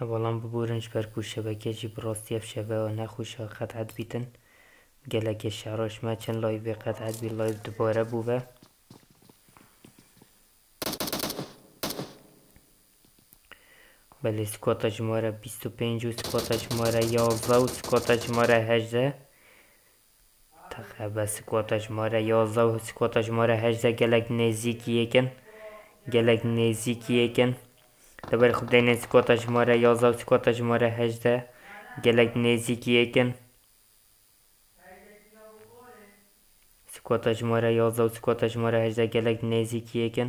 اولا ببورنش بر کو شبکه جی براستی اف شبه نخوش قطعت بیتن گلک شراش ما چند لایو قطعت بی لایو دوباره بوه بله سکوتا شماره 25 و سکوتا شماره 11 و سکوتا شماره 18 تخبه سکوتا شماره 11 و سکوتا شماره 18 گلک نزیکی یکن گلک نزیکی یکن دبر خود دین سکوتا شماره 11 و سکوتا شماره 18 گلک نزیکی یکن سکوتا شماره 11 و سکوتا شماره 18 گلک نزیکی یکن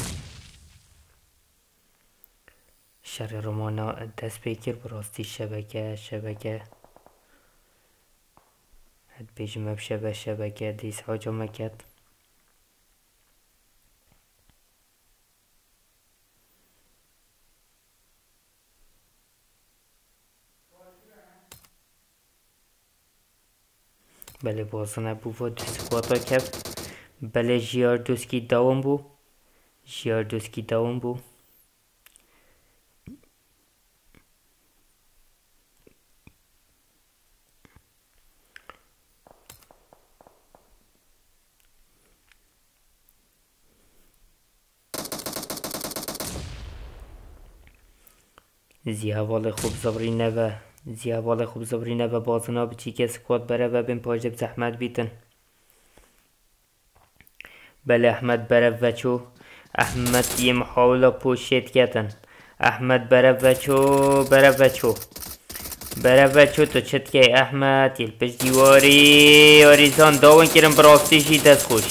شر رومانا دست بکر براستی شبکه شبکه هد بیجم شبه شبکه دیس حاجه مکت بله بازنه بو و دو سکواتا کف بله جیار دوسکی داوم بو جیار دوسکی داوم بو زیاوال خوب زبری نوه. زیاوال خوب زبری نوه بازنا بچی که سکوات بره و بین پاجب زحمت بیتن بله احمد بره و چو احمد یه محاوله پوشید کتن احمد بره و چو بره و چو بره و چو تو چت که احمد یل پش دیواری آریزان داون کرم براستی دست خوش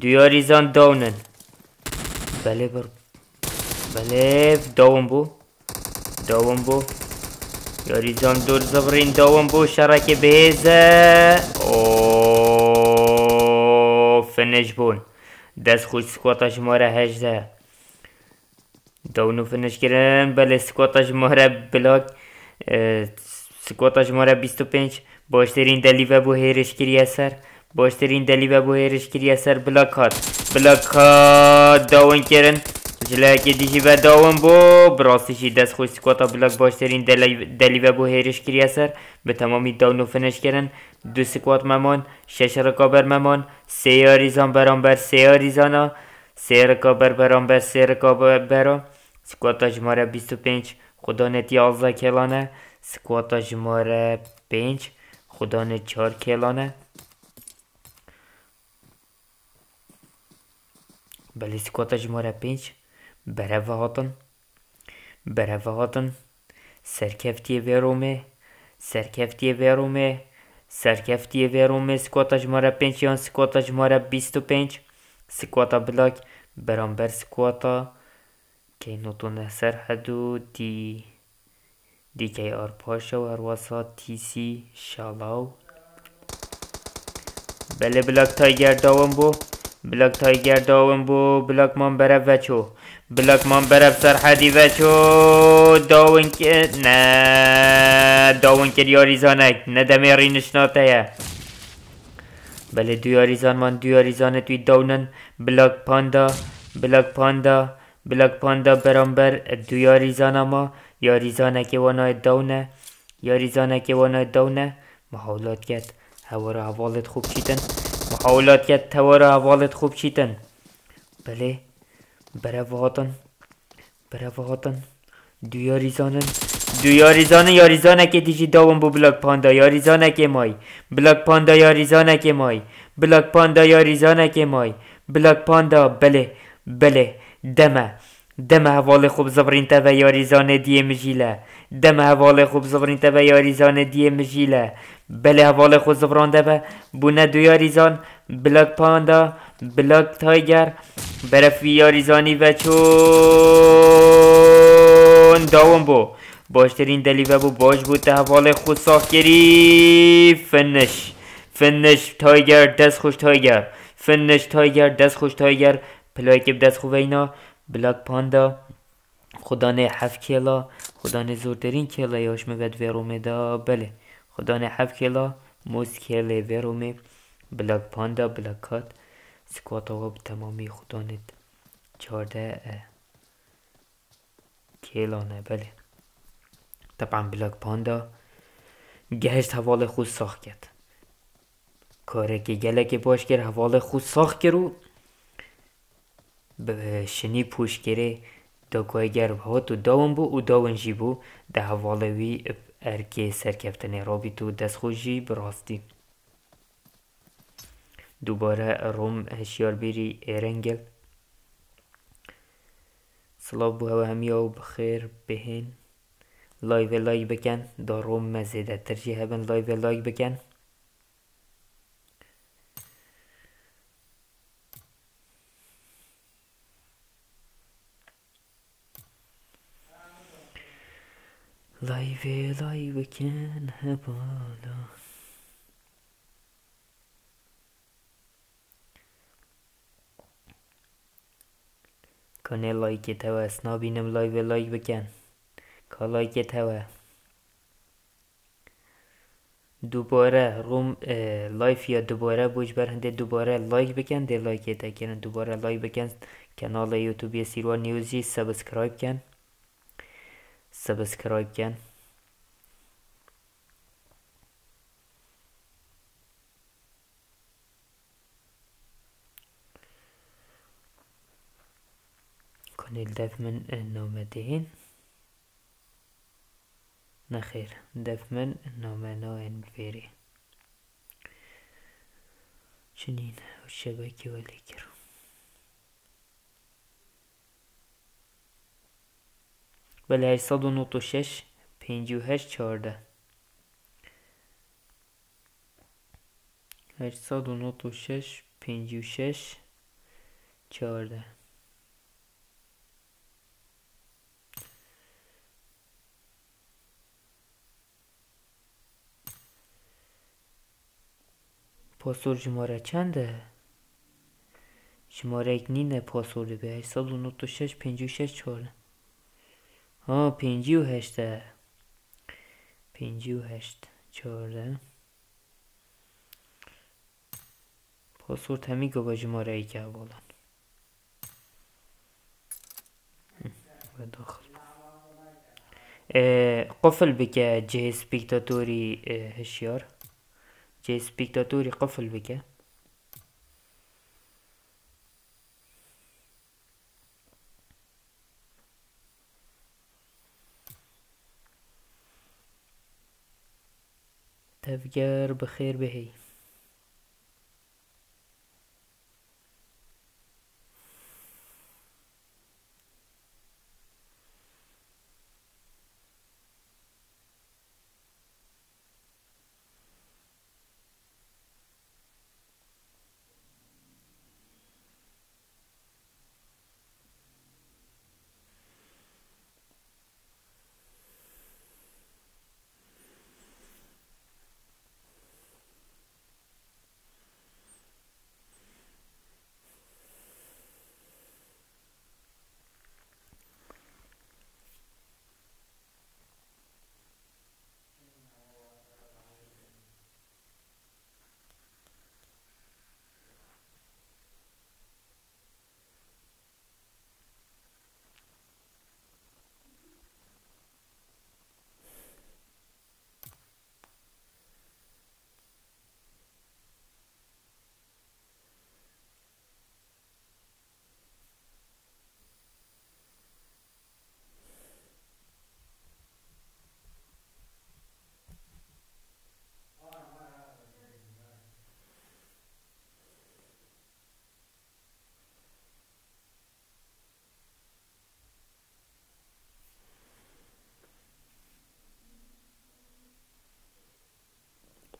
دوی آریزان داونن بله بر بله داون بو داوم بو یاریزان دور زبرین داوم بو شرک بیزه. او فنش بون. دست خوش سکواتا شماره هجده. داونو فنش کردن بله سکواتا شماره بلاک. سکواتا شماره بیست و پنج. باشترین دلیوه بو هیرش کری اثر. باشترین دلیوه بو هیرش کری اثر. بلاک هات. بلاک هات داون کردن جلکی دیجی و داوم بو براستیشی دست خوش سکواتا بلاک باشترین دلی و بو هیرش کری اثر به تمامی داونو فنش کردن دو سکوات ممان شش رکابر ممان سه یاریزان بران سه یاریزانا سه بران بر سه رکابر برا سکواتا جماره 25 خدا نت 11 کلانه سکواتا جماره 5 خدا نت 4 کلانه بله سکواتا جماره 5 برهوه هاتن سرکفتی ویرومه سرکفتی ویرومه سرکفتی ویرومه سکواتا جماره پنج یا سکواتا جماره بیست و پنج سکواتا بلاک برانبر سکواتا که نوتون سر هدو دی دی که آر پاشا و ارواسا تی سی شالاو بله بلاک تایگر داوم بو بلاک تایگر داوم بو بلاک من بره وچو بلاک من برف سرحدی و چو داون که نه داون که یاریزانک نه دمیری نشناته یا بله دو یاریزان من دو یاریزان توی داونن. بلاک پاندا بلاک پاندا بلاک پاندا برانبر دو یاریزان ما یاریزانه که وانا داونه یاریزانه که وانا داونه. محاولات کرد هوا را حوالت خوب چیتن. محاولات کرد هوا را حوالت خوب چیتن. بله. برای برای دیاریزانن دیاریزانه یاریزانه که دیجی داوم بو بلاک پاندا یاریزانه که مای. بلاک پاندا یاریزانه که مای. بلاک پاندا یاریزانه که مای. بلاک پاندا بله بله. دمه دمه حوال خوب زبرین تا و یاریزانه دیه مجیله. دمه حوال خوب زبرین تا و یاریزانه دیه مجیله. بله حوال خوب زبرانده و بونه دو یاریزان بلاک پاندا بلاک تایگر برف یاریزانی و چون داوم بو. باشترین دلیوه بو باش بود حوال خود ساخت گری فنش. فنش تایگر دست خوش تایگر. فنش تایگر دست خوش تایگر پلایک دست خوب اینا. بلاک پاندا. خدا نه هفت کلا خدا زورترین کلا یاش مبد ویرومه دا؟ بله. خدا نه هفت کلا موز کلا ویرومه. بلاک پاندا بلاک کات. سکوات آقا به تمامی خودانت چارده کیلانه بله. طبعا بلاک پاندا. گهشت حوال خود ساخت کرد کاره که گلک باش کرد حوال خود ساخت کرد به شنی پوش کره دا گر ها تو داون بو و داون جی بو ده حوالوی ارکه سرکفتن رابی تو دست خوشی براستی. دوباره روم هشیار بیری ئێرەنگل سلاو بو هوا همی أو بخیر بهین. لایو لای بکن دا روم مزیده. ترجیح هبن لایو لای بکن. لایو لای بکن هبالا. کنه لایک تو اسنا بینم لایو لایک بکن. کا لایک تو دوباره روم لایف یا دوباره بوش بر هنده دوباره لایک بکن ده لایک تا کنن دوباره لایک بکن. کانال یوتیوبی سیروان نیوزی سبسکرایب کن. سبسکرایب کن. للدفع من النومتين نخير دفع من النومانوين الفيري شنين والشبكة والإكر. ولی 896 نوتو شش بينجو شش 14 پاسور شماره چنده؟ شماره نینه پاسوری به 896 56 14 ها پنجی و هشته پنجی و هشت چهارده پاسورد همی گو با جماره ای که اولا و داخل. قفل بکه جه سپیکتاتوری هشیار. جي سبيكتاتوري قفل بك تفجر طيب، بخير بهي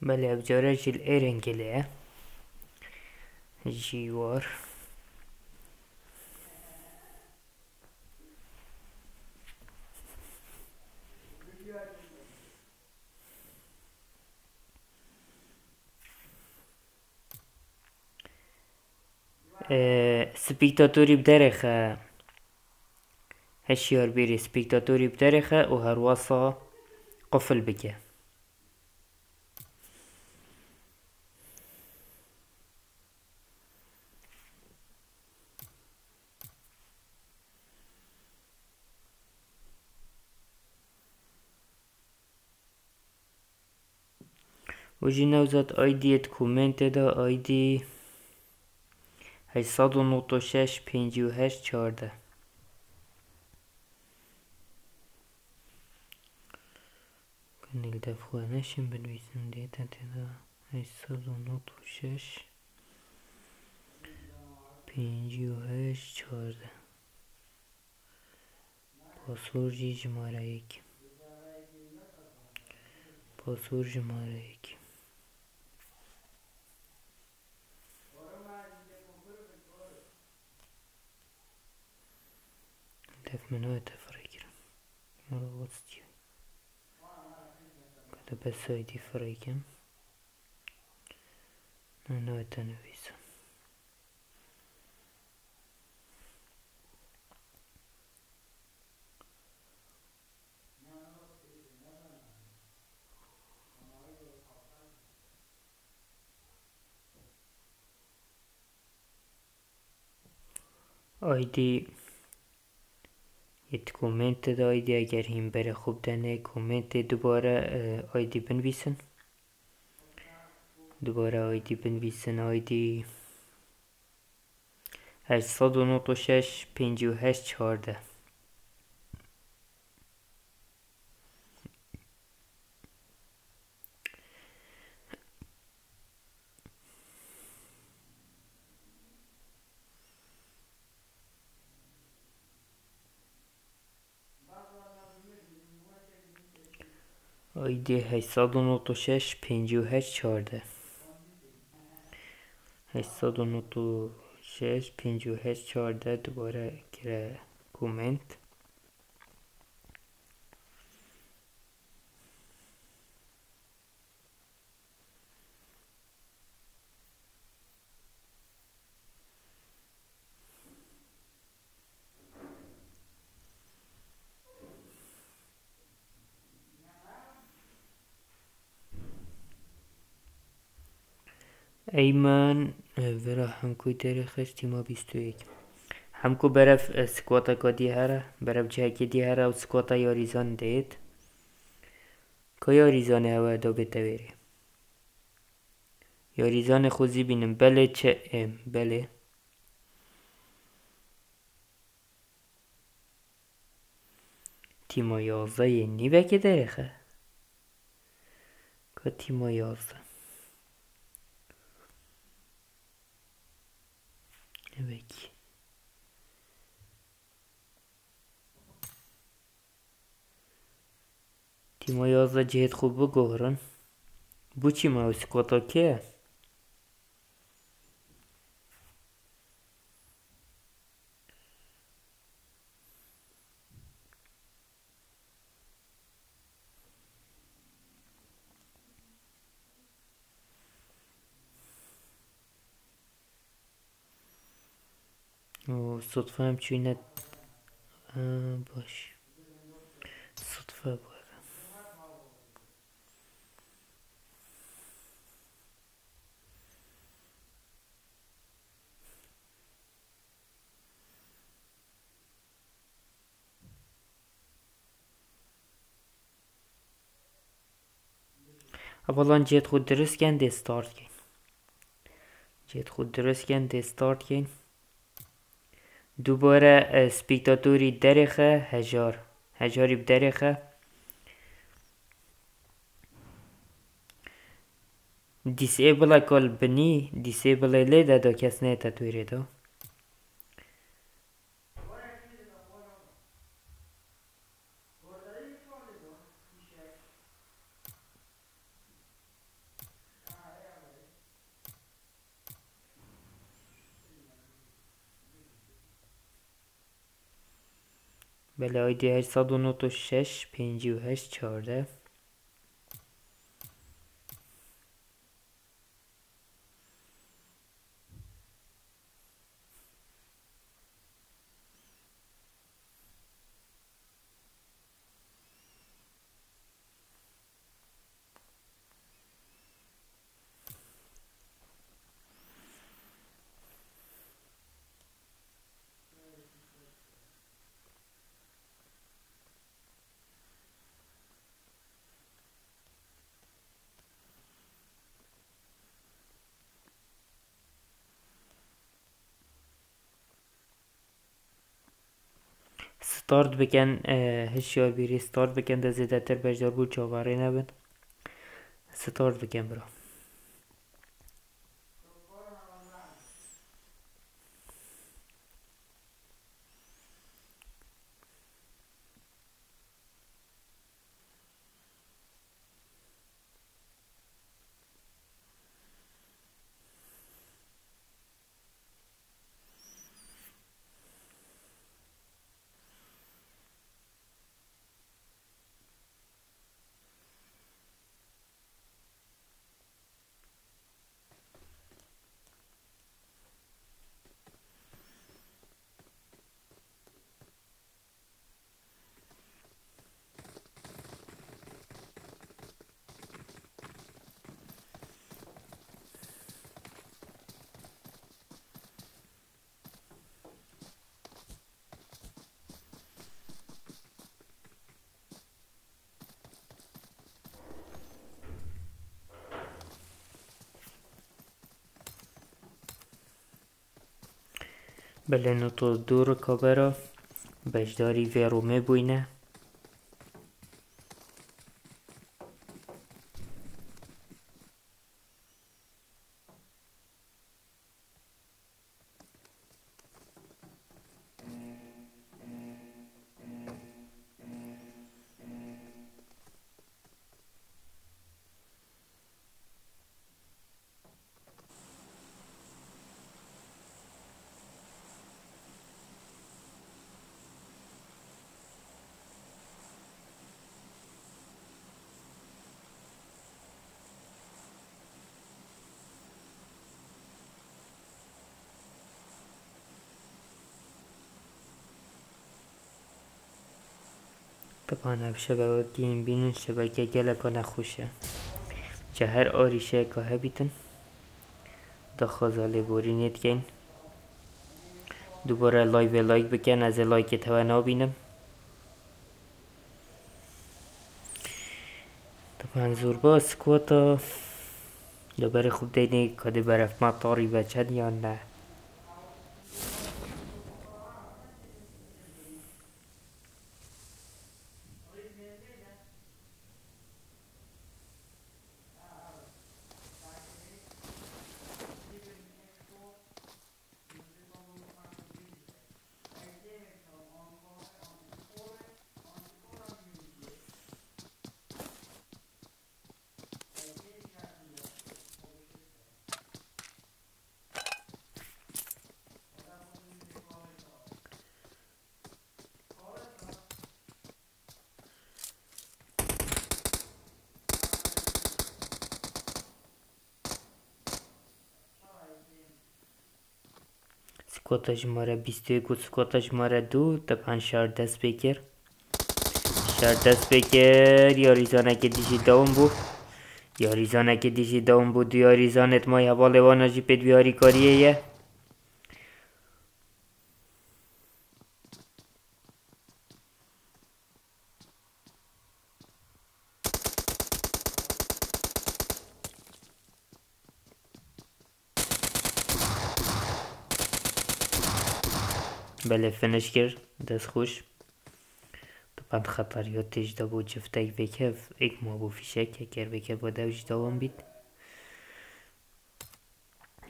ملعب جراج الإيرنجلية جيوار آه، سبيكتاتوري بدرخة هالشيار بيري سبيكتاتوري بدرخة وهرواسة قفل بكه. وجی نوزد آیدیت کومنت دا آیدی 896 58 14 کنیل دفعه نشیم بنویسم دیتا تدا 896 58 14 پاسورد شماره یک پاسورد شماره یک هدف من هدف ريكرا مروض ستيوي كده بس هيدي فريكم نوع تنفيسه ID یک کومنت آیدی اگر هیم بره خوب دنه کومنت دوباره آیدی بنویسن دوباره آیدی بنویسن آیدی 896 58 14 آیدی 896 58 14 896 58 14 دوباره گره کومنت. ایمن ورا همکوی تاریخش تیما بیست و یک همکو برف سکواتا کا دی هره برف جهکی دی هره و سکواتا یاریزان دید که یاریزان هوا دا بتویری یاریزان خوزی بینم بله چه ام بله تیما یازده نیوه که داره که تیما یازده avec. Ти моя задіє трубу, Горан. Бучі ось. کتا که صدفه همچینه باش صدفه بود اولا جت خود درست کن دستارت کن جت خود درست کن دستارت کن دوباره سپیکتاتوری درخه هجار. هجاری بدرخه disable کل بنی disable لیده دا کس نه تطویری دا بله آیدی 896 58 14 ستارت بکن هشیار بیری ستارت بکن ده زیده تر بجدار بود چاواره نبن. ستارت بکن برا بله نو تو دور کابرا بجداری ویرومه بوینه طبعا شبكة بين شبكة جلك نخوشه. که هر آریشه که هبیتن دا خازاله بوری نیت کن دوباره لایو لایک بکن از لایک تو نابینم. طبعا زور با سکواتا دوباره خوب دیدی که برف ما طاری بچن یا نه. سکوتا شماره 21 و سکوتا شماره دو طبعا شهر دست بکر. شهر دست بکر یاریزانه که دیشی دوم بود. یاریزانه که دیشی دوم بود یاریزانت ما حواله وانا جی پید بیاری کاریه یه. فنش کرد دست خوش. تو پند خطریات تجدا بود جفتک بکف ایک ما بو فیشک کر بکر با دوش دوام بید.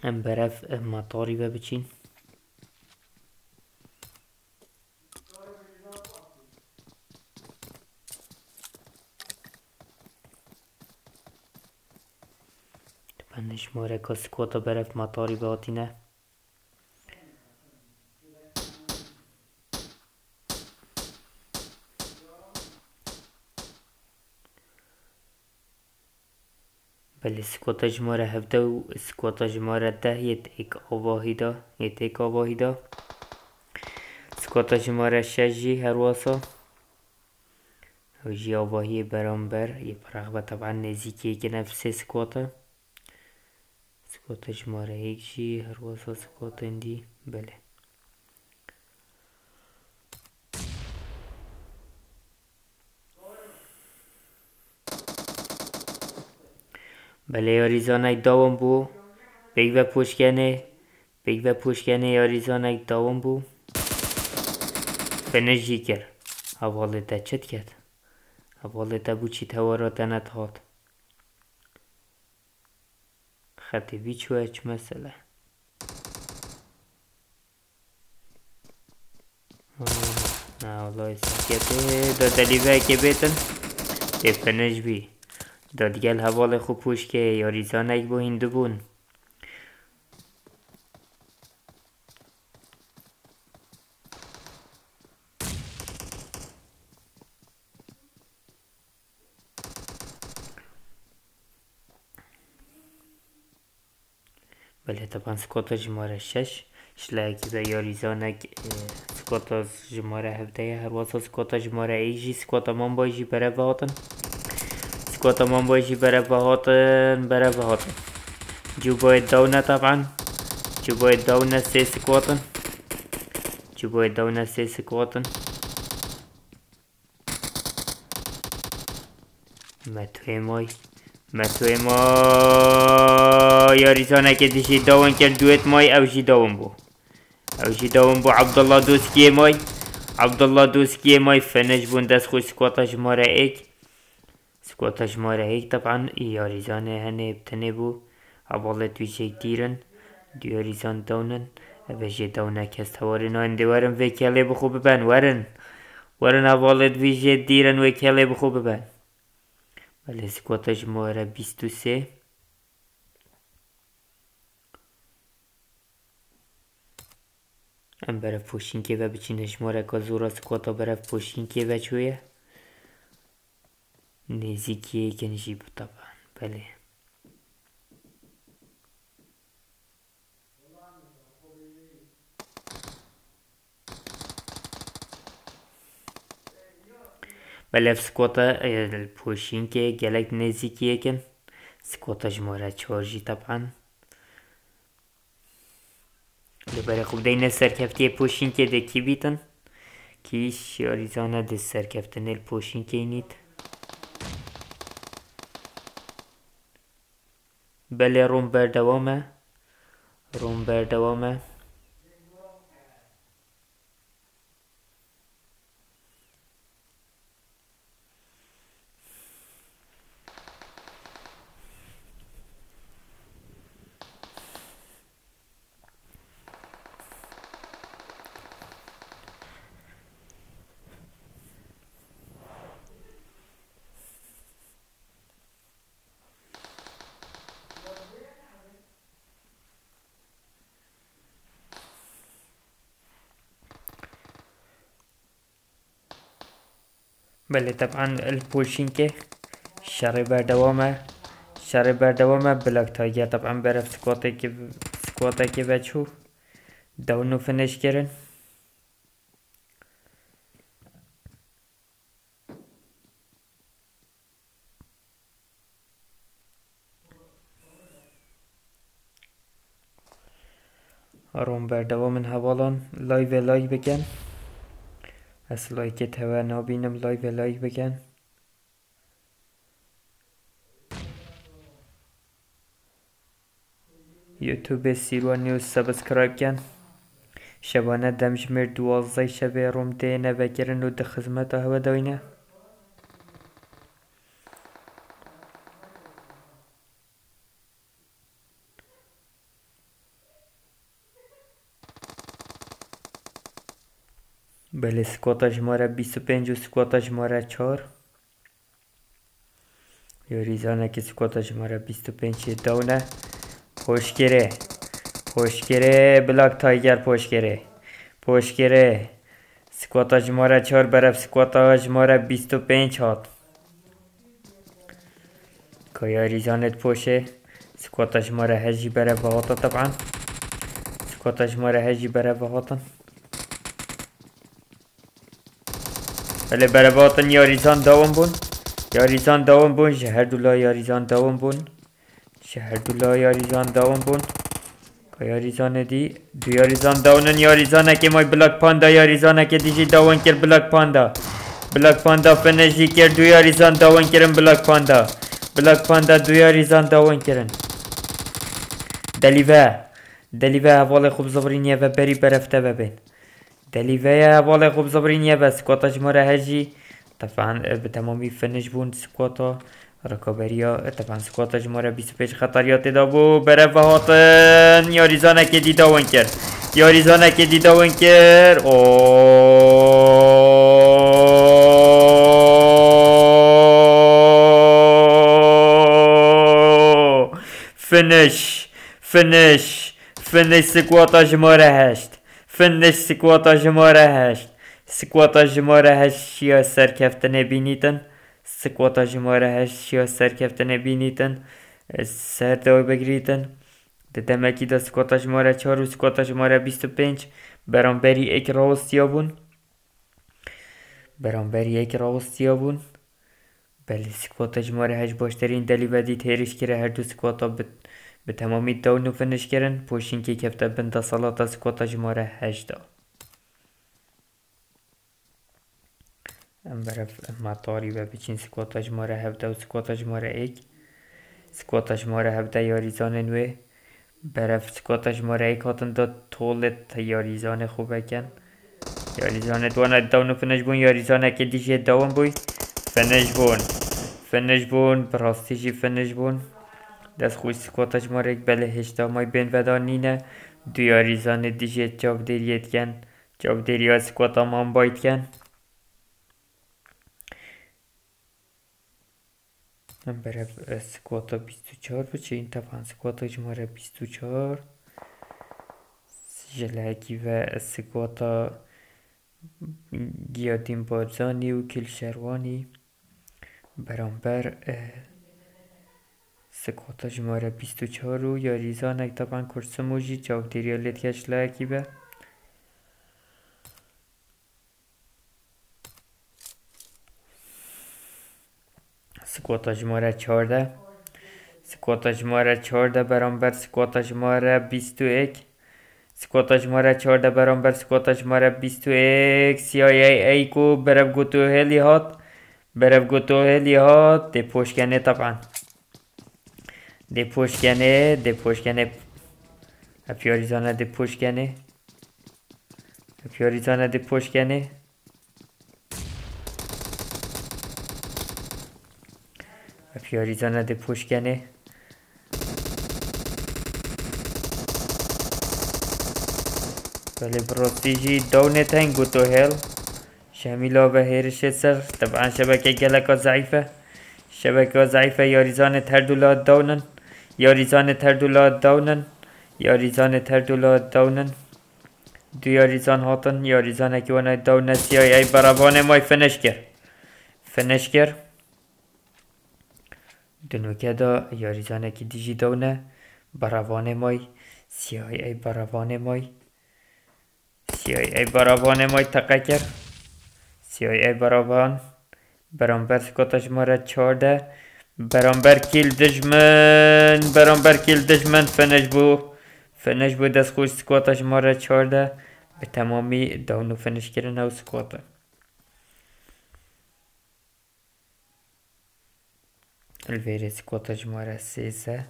ام برف مطاری و بچین. پندش ماره کاسکوتا برف مطاری و سکوتا شماره هفته و سکوتا شماره ده ایک آواهی دا ایک آواهی دا سکوتا شماره شش جی هر واسا و جی آواهی برانبر یه پرغبه طبعا نزیکی که نفس سکوتا سکوتا شماره ایک جی هر واسا سکوتا اندی بله بله یاریزانک داوم بو. بیگ و پوشکنه بیگ و پوشکنه یاریزانک داوم بو. فنجی کرد حواله تا چت کرد؟ حواله تا بو چی توارا تنت هات خطی بی چوچ مثلا نه والله سکته دا دلیوه که بیتن فنج بی دا دیگه حوال خوب پوش که یاریزان اگ با هندو بون. بله طبعا سکوتا جماره شش. شلاکی به یاریزانک سکوتا جماره هفته. هر واسه سکوتا جماره ایجی سکوتا من بایجی بره السكواد طبعا بيجي بلا بهاطن بلا بهاطن جو بويت داونا طبعا جو بويت داونا سيس كواطن جو بويت داونا سيس كواطن ماتويموي ماتويموي يا اريزونا كده شي داون كان دويت ماي أو شي داون بو أو شي داون بو عبد الله دوسكي ماي عبد الله دوسكي ماي فنش بوندس خوش كواطا جمارة ايك سکواتا شماره ایک طبعا یاریزانه هنه بتنه بو. عبالله تویشه دیرن دیاریزان داونن اوشی داونه کست هواری ناینده ورن وکیله بخو ببن ورن. ورن عبالله تویشه دیرن وکیله بخو ببن. بله سکواتا شماره بیست سه. ام برف پوشینکه و بچینه شماره که زورا سکواتا برف پوشینکه و چویه؟ نزیکیه کنشی بود طبعا بله. بله سکوتا پوشین که گلک نزدیکیه کن. سکوتا جماره چارجی طبعا لبره خوب دینه سرکفتی پوشین که دکی بیتن؟ کیش یاریزانه ده سرکفتن پوشین که اینید بەڵێ ڕووم بەردەوامە ڕووم بەردەوامە. بلي طبعا البولشينكي شرب دوامه شرب دوامه بلاك تايجر طبعا برف سكواتي كي سكواتي كي بچو. دونو فنش كرن روم بردوام من هوالان لایو لایو بکن ئەس لایکت هەوە نابینم لای بە لایک بگەن. یوتوبێ سیروان نیوز سەبسکرایبکەن. شەوانە دەمژمێر دوازەی شەبێ ڕووم دێنە بەگرن و دە خزمەتە هەوە داینە بله سکواتا شماره 25 و سکواتا شماره 4 یوریزانه که سکواتا شماره 25 دونه پشگره پشگره بلاک تایگر پشگره پشگره سکواتا شماره 4 برف سکواتا شماره 25 هات که یوریزانت پوشه سکواتا شماره هجی بره بهاتا طبعا سکواتا شماره هجی بره بهاتا بله برای یاریزان داوم بون یاریزان داوم بون شهر دولا یاریزان داوم بون شهر دولا یاریزان داوم بون که یاریزان دی دو یاریزان داونن یاریزان که مای بلاک پاندا یاریزان که دیجی داون کر بلاک پاندا بلاک پاندا فنشی کر دو یاریزان داون کرن بلاک پاندا بلاک پاندا دو یاریزان داون کرن دلیوه دلیوه حوال خوب زبرینیه و بری برفته ببین دلیوه والله خوب زبرینیه بس سکواتا جماره هجی طبعا به تمامی فنش بون سکواتا رکابریا طبعا سکواتا جماره 25 خطریات دا بو بره و هاتن یاریزانه که دیدا ون کرد یاریزانه که دیدا ون کرد فنش فنش فنش سکواتا هشت هشت یا سرکفتن بینیتن سکواتا جماره هشت یا سرکفتن بینیتن سر دو بگریتن ده دمکی دا سکواتا جماره چهار و سکواتا جماره بیست و پنج برانبری ایک راوستیا بون برانبری ایک راوستیا بون بله سکواتا جماره هشت باشترین دلی بدی تیرش کره هر دو سکواتا به تمامی دون و فنش کرن پوشین که کفته بنده سالاتا سکواتا جماره هشت دا ام برف مطاری و بچین سکواتا جماره هفته و سکواتا جماره ایک سکواتا جماره هفته یاریزان نوه. برف سکواتا جماره ایک هاتن دا طولت یاریزان خوبه کن. یاریزان دوانه داونو فنش بون. یاریزانه که دیشه داون بوی. فنش بون. فنش بون. براستیجی فنش بون. دست خوش سکواتا جماره ایک بله هشتا مای بین ودانینه دو یاریزان دیشه جاب دیریت کن. جاب دیریا سکواتا مان باید کن. من برای سکواتا 24 بچه. این طبعا سکواتا جماره 24 جلکی و سکواتا گیادین بازانی و کل شروانی برانبر سکواتا جماره 24 و یا ریزانک طبعا کرس موجی جاک دیریالیت کش لکی به سکواتا شماره 14 سکواتا شماره 14 برابر سکواتا شماره 21 سکواتا شماره 14 برابر سکواتا شماره 21 سی آی ای ای کو برف گوتو هلی هات برف گوتو هلی هات ده پوشکنه طبعا ده پوشکنه افیاریزانه ده پوشکنه افیاریزانه ده پوشکنه پیاریزانه ده پوشکنه بله بروستیجی دونه تنگو تو هل شمیلا به هیرش سر طبعا شبکه گلکا ضعیفه شبکه ضعیفه یاریزان تردولات دونن یاریزان تردولات دونن یاریزان تردولات دونن. دو یاریزان هاتن یاریزان اکی ونه دونن سیای ای برابان مای فنش کرد فنش کرد دنوکه دا یاریزانه کی دیجی دونه براوان مای. سی آی ای براوان مای. سی آی ای براوان مای تقه کر سی آی ای براوان برانبر سکوتش ماره چارده برانبر کیل دجمن برانبر کیل دجمن فنش بو فنش بو دست خوش سکوتش ماره چارده به تمامی داونو فنش کرن او سکوته الفيريس كوتا جمارة سيسة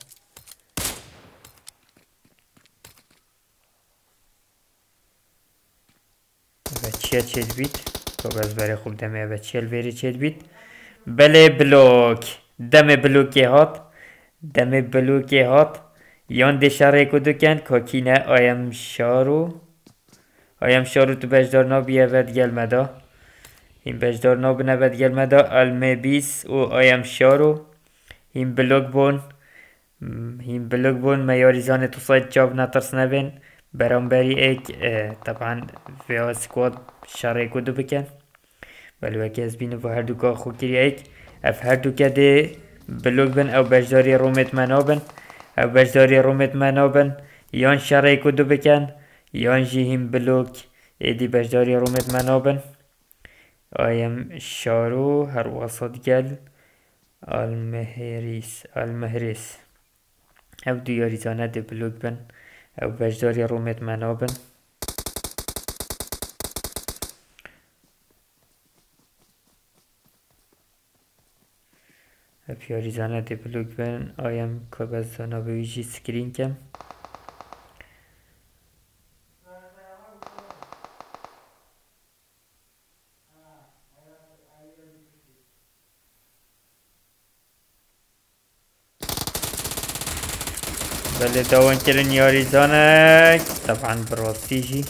و چیه چید بیت خب از برای خوب دمه و چیه الویری چید بیت بله بلوک دم بلوکی هات دم بلوکی هات. یان دشاره کدو کن کاکینه آیم شارو. آیم شارو تو بجدار نابیه ود گلمدا این بجدار ناب نبد گلمدا المه بیس و آیم شارو. این بلوک بون این بلوک بون میاریزان تو سایت جاب نترس نبین. برانبری ایک طبعا في سكواد شارع کدو بکن. ولی وکی از بینو هر دو که خو کری ایک. ئەف هەردووکە دێ بلوک بن ئەو بەشدۆری ڕوومێتمانەوە بن ئەو بەشدۆری ڕوومێتمانەوە بن یۆن شەڕێک کودو بکەن یۆنژی هیم بلوک ئێدی بەشدۆری ڕوومێتمانەوە بن ئایم شار و هەروە سەدگەل ئەلمەهێریس ئەلمەهریس ئەو دو یاریزانە دێ بلوک بن أو بەشدۆری ڕوومێتمانەوە منابن priorizana de Bluegreen I am Kobazo Nobuji Skrinkem بله داون کردن یاریزانک طبعا براستیجی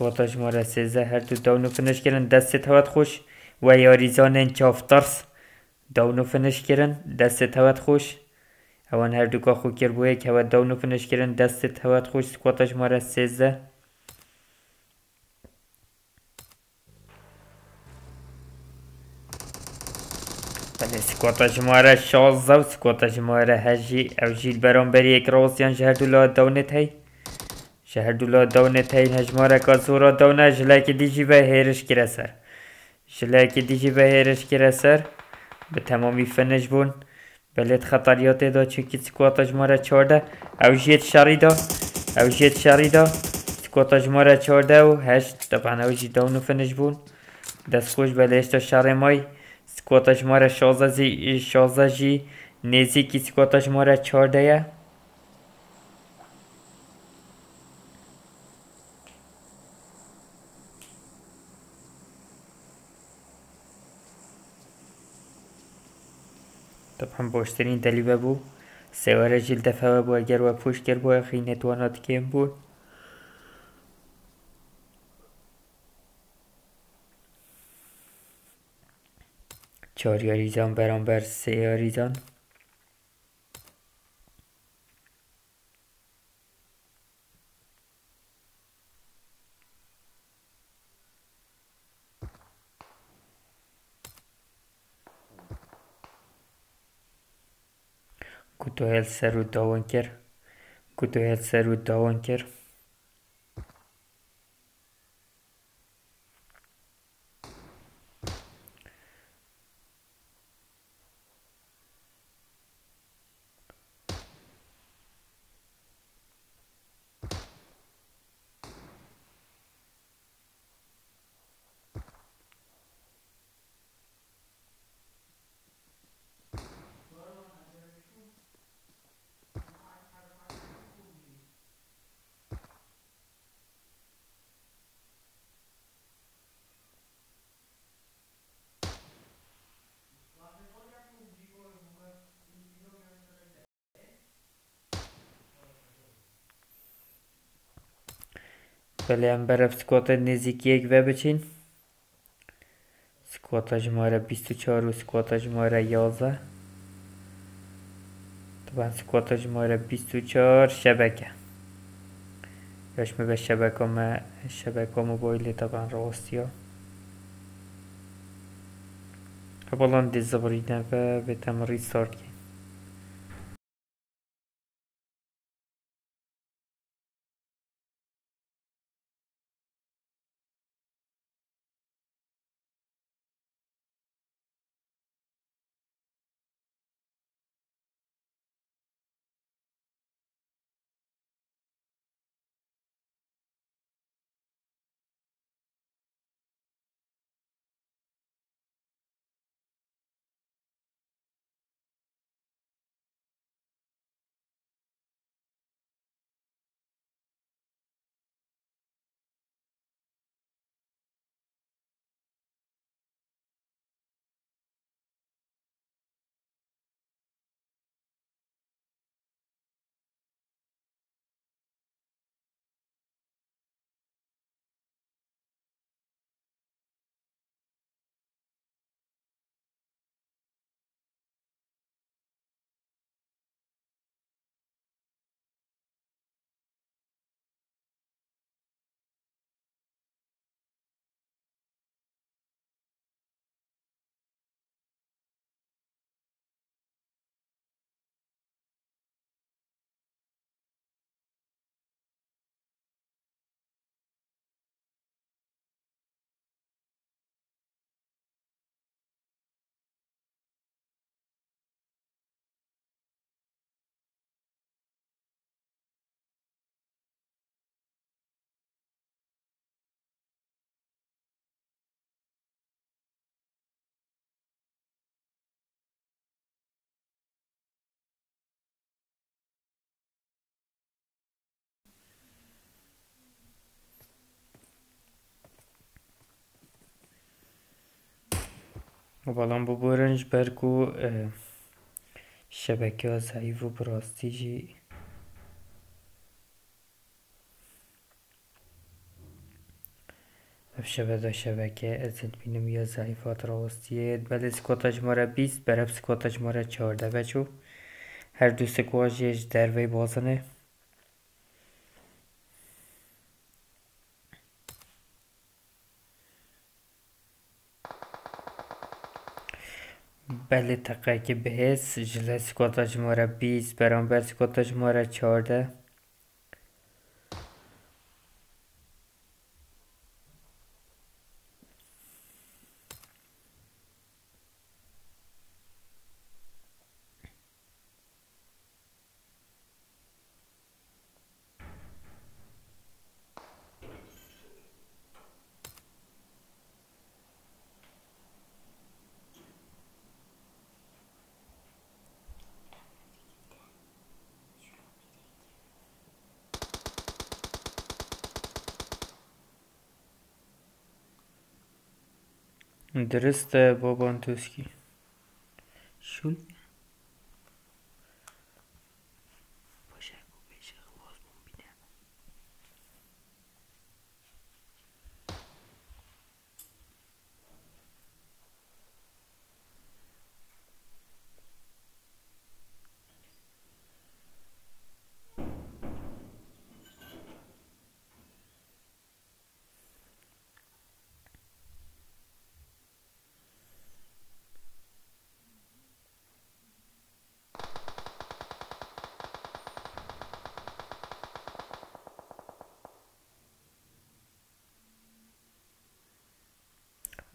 سکوتا شماره 13 هر دو داونو کنش کردن. دست هوت خوش. و یاریزان چافترس. داون و فنش کردن دستت هوت خوش. اوان هر دوکا خو کرد بوی که هوت داون و فنش کردن دستت هوت خوش سکواتش ماره سیزده. بله سکوتا جماره شازده و سکوتا جماره هجی. أو جیل برام بری یک راسیان شهر دولا داونت هی شهر دولا داونت هی هجماره که زورا داونه جلک دیجی به هیرش کرسر جلک دیجی به هیرش کرسر به تمامی فنش بون بلد خطریات دا چونکی سکواتا شماره چارده او جیت شریدا. او جیت شریدا. سکواتا شماره چارده و هشت طبعا او جی دونو فنش بون دست خوش بلشتا شر مای. سکوتا شماره 16 16 جی. نزدیکی سکوتا شماره 14 طبعا باشترین دلیوه بو سواره جیل دفعه بو اگر و پوش کرد بو خیلی نتوانات کم بود. چهار یاریزان برانبر گوتۆهێل سەر و داوان کرد. گوتۆهێل سەر و داوان کرد. بله هم برف سکوات نزدیکی یک و بچین سکوات شماره 24 و سکوات شماره 11 طبعا سکوات شماره 24 شبکه یاش به شبکه شبکه موبایل طبعا راستی ها خب الان خب بەڵام بۆ بۆرنج بەرگ و شەبەکە زایف و بڕاستیژی خب شبدا شبکه از بینم یا ضعیفات راستیه بله سکوتا شماره 20 برای سکوتا شماره 14 بچو هر دو سکواژش در وی بازنه بله تقه که بهست جله سکوتا شماره 20 برانبر سکوتا شماره 14 درسته بابان توسکی. شول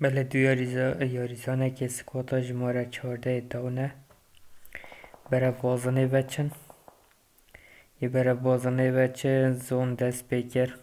بله دو یاریزانه که سکواتا جماره چارده دونه برای وازنه بچن. یه برای وازنه بچن زون دست بکر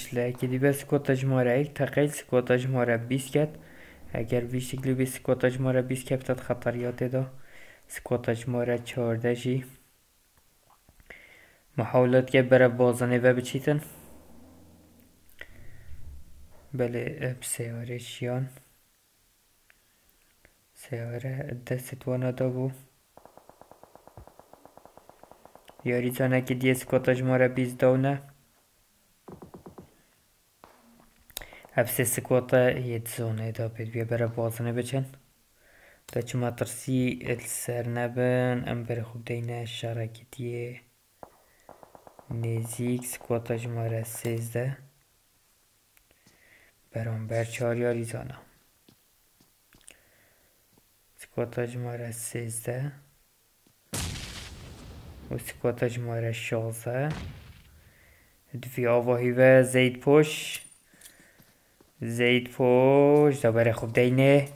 ولش لایک دی بس سکوتا شماره یک تقیل سکوتا شماره 20 کرد. اگر بی شکلی به سکوتا شماره 20 کفتت خطریات دا سکوتا شماره 14 جی. محاولات که برای بازانه و بچیتن. بله سیاره شیان. سیاره دست وانا دا بو یاری زانه که دیه سکوتا شماره 20 دونه Hepsi skota yedzone da pet بیا بره بازنه بچن دا چه مطرسی السر نبن ام بره خوب دینه شرکتیه نزیک سکواتا جماره سیزده برانبر چهار یاری زانه سکواتا جماره سیزده و سکواتا جماره شازده دوی آواهی و زید پوش زید پوش دبر خوب دینه.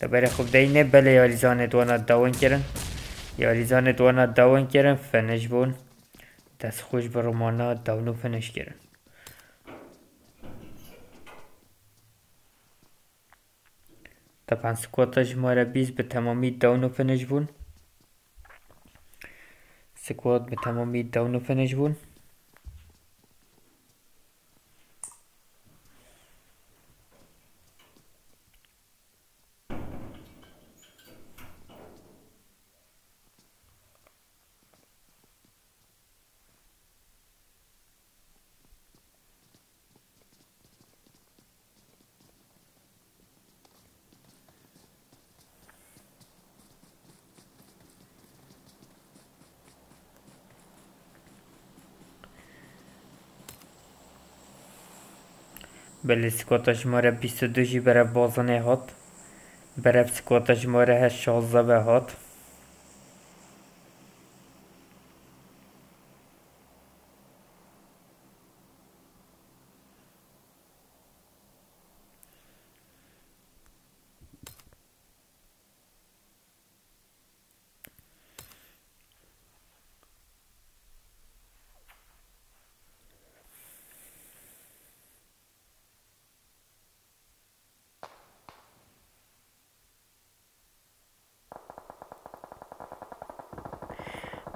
دبر خوب دینه. بله یاریزان دوانا داون کرن یاریزان دوانا داون کرن فنش بون. دست خوش به رومانا داونو فنش کرن طبعا سکواتا جماره 20 به تمامی داونو فنش بون. سکوات به تمامی داونو فنش بون. بله سکوتا شماره 22 جی برای بازنه هات برای سکوتا شماره 16 به هات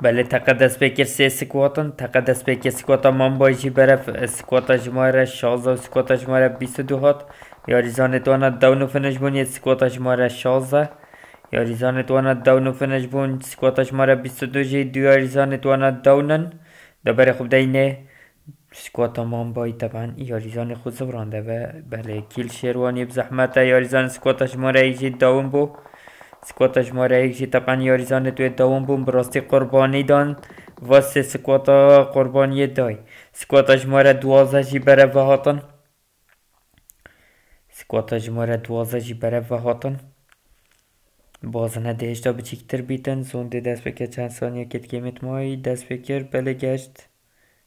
بله تقدس بکر سه سکواتن تقدس بکر سکواتا من بایجی برف سکواتا جماره شازده و سکواتا بیست دو هات یاریزان توانا دونو فنش بون سکواتا جماره شازده یاریزان توانا دونو فنش بون سکواتا بیست دو جی دو یاریزان توانا دونن دبر خوب دینه سکواتا من بای طبعا یاریزان خود زبرانده و بله کیل شیروانی بزحمته یاریزان سکواتا جماره ایجی دون بو سکواتا شماره یک جی طبعا یاریزان توی دوم بوم براستی قربانی دان واسه سکواتا قربانی دای سکواتا شماره دوازه جی بره و هاتن سکواتا شماره دوازه جی بره و هاتن بازنه دیشتا بچیکتر بیتن زونده دست بکر چند ثانیه کت کمیت مایی دست بکر بله گشت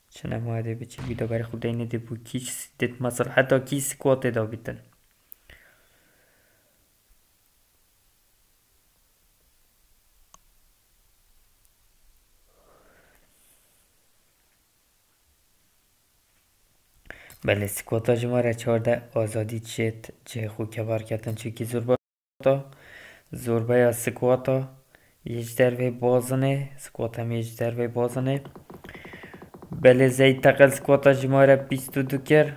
چنه مایده بچی بیدا برای خود اینه دی بو کیش دیت مثلا حتی کی سکوات دا بیتن سکوتا جماره چارده آزادی چیت چه خو کبار کتن چکی یا سکواتا یج دروی بازنه سکواتا هم یج دروی بازنه بله زید تقل سکواتا جماره بیست دو کر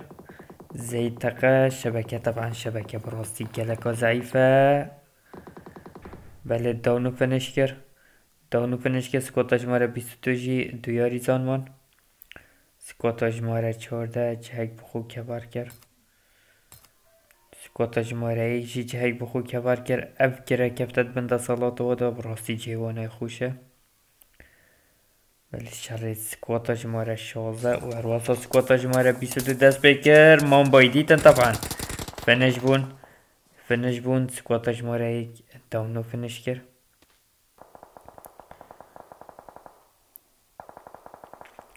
زید تقل شبکه طبعا شبکه براستی گلکا ضعیفه. بله داونو فنش کر داونو فنش کر سکواتا جماره بیست دو جی دویاری زانمان. سکواتا ژمارە چۆردە جهێک بخۆ کەبار کرد سکۆتە ژمارەیەکی جهێک بخۆ کەبار کرد ئەف کرە کەفتت بندە سەڵاتەوەدا بڕاستی جێوانای خوشە ولی شەڕێ سکۆتە ژمارە شازە و هەروەسا سکۆتە ژمارە دو دەست پێ کرد مام بایدیتن تەپان فنش بوون فنش بوون سکۆتە ژمارەیەک داون و فنش کرد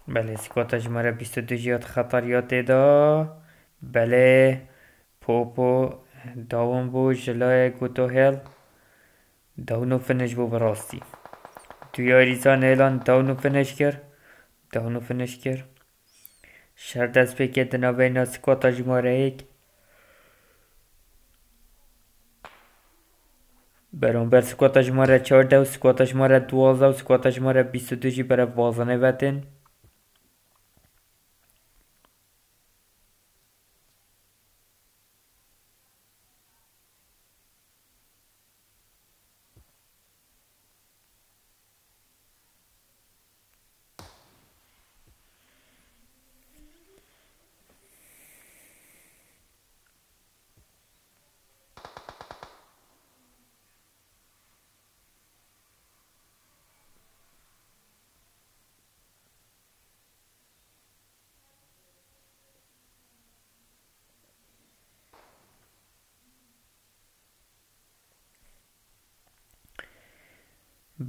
بله سکوات شماره 22 جیات خطریات دا بله پوپو داون بو جلای گوتو هل داونو فنش بو براستی توی آریزان اعلان داونو فنش کر داونو فنش کر شر دست بکه دنا بین سکوات شماره ایک برانبر سکوات شماره 14 و سکوات شماره 12 و سکوات شماره 22 جی برای وازنه وطن.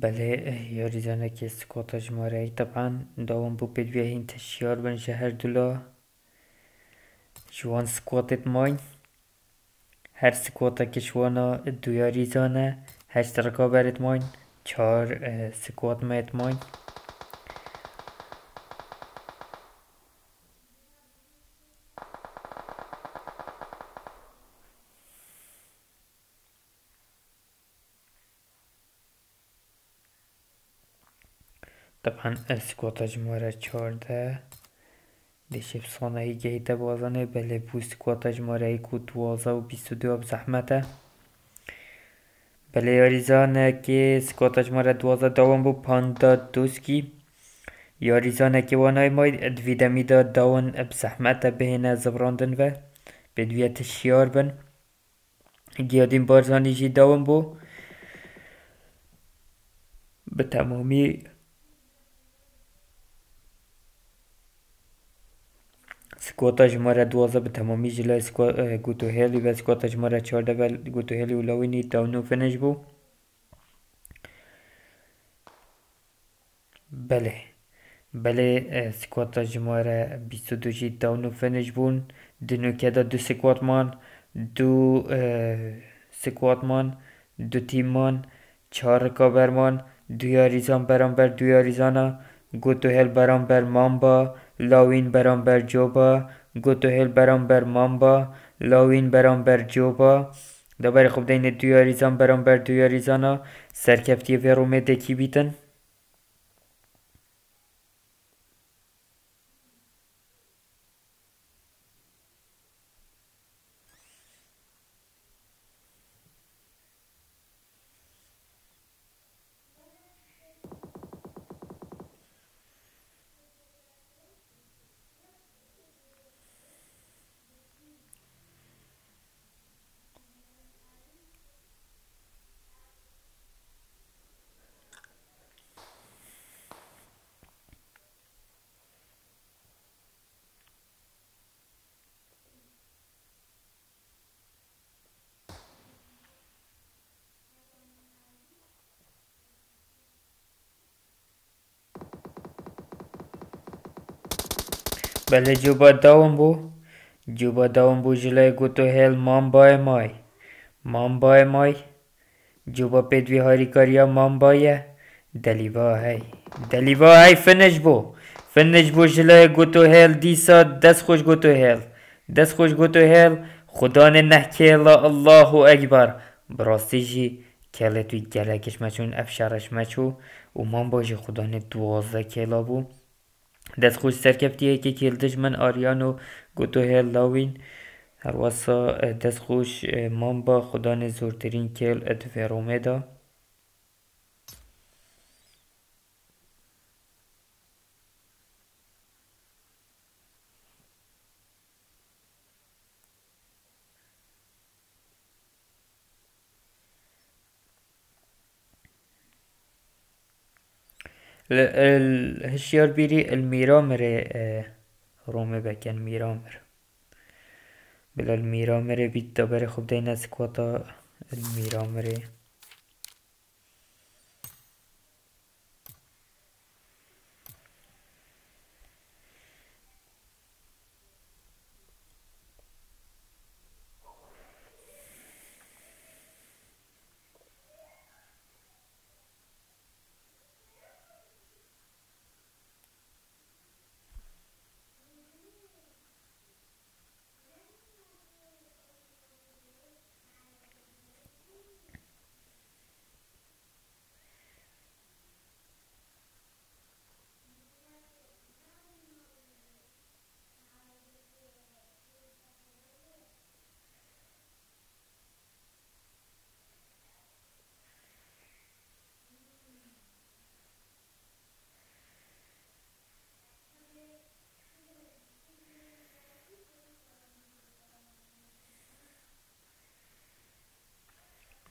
بله یاری که سکوتا جماره ای طبعا داوم بو پید این تشیار بن شهر دولا. جوان سکواتت ماین. هر سکواتا که شوانا دو یاری زانه هشت رکا برد ماین چهار سکوات مایت ماین. طبعا اسکواتا جماره چارده دیشه بسانه گیته بازنه بله بو اسکواتا جماره کو دوازه و بیست و دو زحمته بله یاریزانه که اسکواتا جماره دوازه دوان بو پاندا دوسکی یاریزانه که وانای مای دویده میدا دوان بزحمته بهینه زبراندن و بدویت شیار بن گیادین بارزانی جی دوان بو به تمامی سکوتا ژمارە دوازە بە تەمامی ji لای گوتوهێلی بە سکۆتە ژمارە چواردە بە گوتوهێلی و لەوینی داون و فنش بوو بله بله سکواتە ژمارە 22 داون و فنش بوون دنوکەدا دو سکواتمان دو سکواتمان دو تیممان چهار رکابەرمان دو یاریزان بەرامبەر دو یاریزانە گوتوهێل بەرامبەر مامبا لاوین برانبر جوبا گوتوهل برانبر مامبا لاوین برانبر جوبا دوباره خوب دین دویاریزان برانبر دویاریزانا سرکفتی و رومه دکی بیتن پہلے جبہ داؤں بو جوبا داؤں بو جلائے گو تو ہیل مام بائے مائے با مائی مامب مائی جبہ پیدوہاری کریا مامبیا دل با ہے دل با ہائی فنش بو فنش بو جلائے گو تو ہیل دی سا دس خوش گو تو ہیل دس خوش گو تو ہیل خدا نے نہ اللہ اللہ اکبر براستی جی کلے توی گلے تھیلیکس مہنگ افشارش مہو امب خدا نے تو زہ بو دست خوش سرکفتیه که کلتش من آریانو گوتو هل لاوین. هر واسا دست خوش من با خدا نه هشیار بیری الميرامر رومه بکن میرامر بلا الميرامر بیت دا بره خوب دین سکواتا الميرامر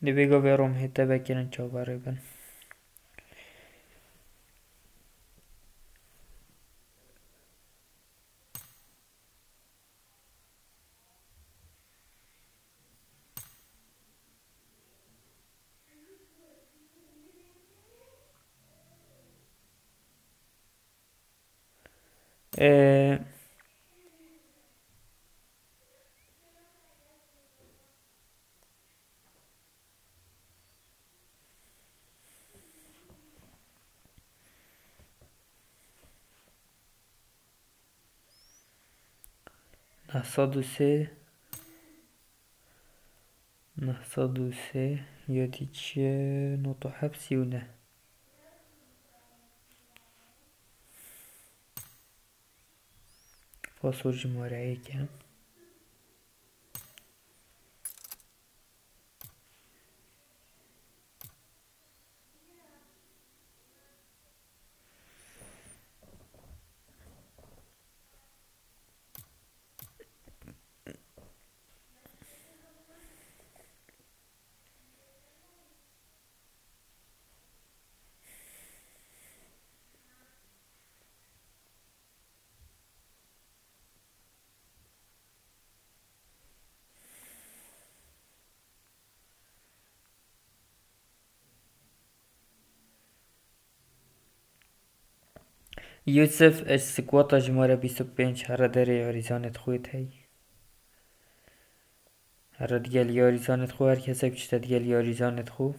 De Big Verum hittar bäcken en Tjovarubben. Eh, و سه نهصد و سه یادی چیه نوتو هر در یاریزانت خویت هی هر دیگل یاریزانت خو هر کسی بچتا دیگل یاریزانت خو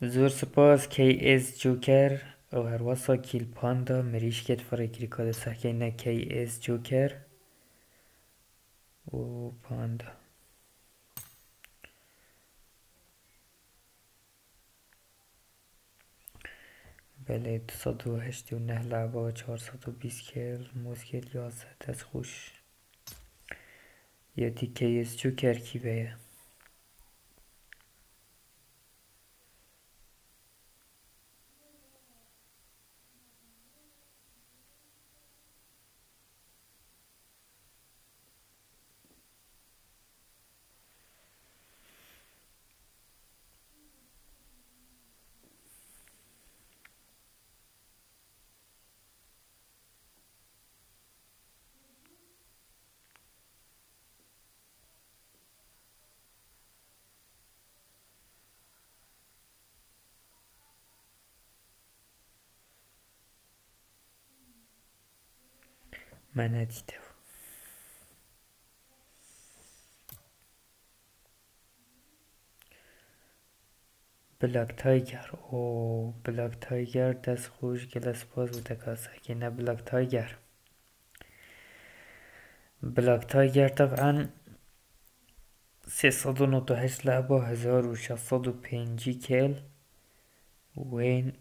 زور سپاس کی از جوکر او هر واسا کیل پاندا مریش کت فرا کریکاد سحکه نه کی از جوکر و پاندا بله دوصد و هشتی و نه لعبا چهارصد و بیست کل موزگل یازده دست خوش یا دیکه از جوکر کی بیه من بلاک تایگر. او بلاک تایگر دست خوش گلس باز بوده کاسه که نه بلاک تایگر. بلاک تایگر طبعا سيصد ونطهش لعبة هزار وشصد وبينجي كيل وين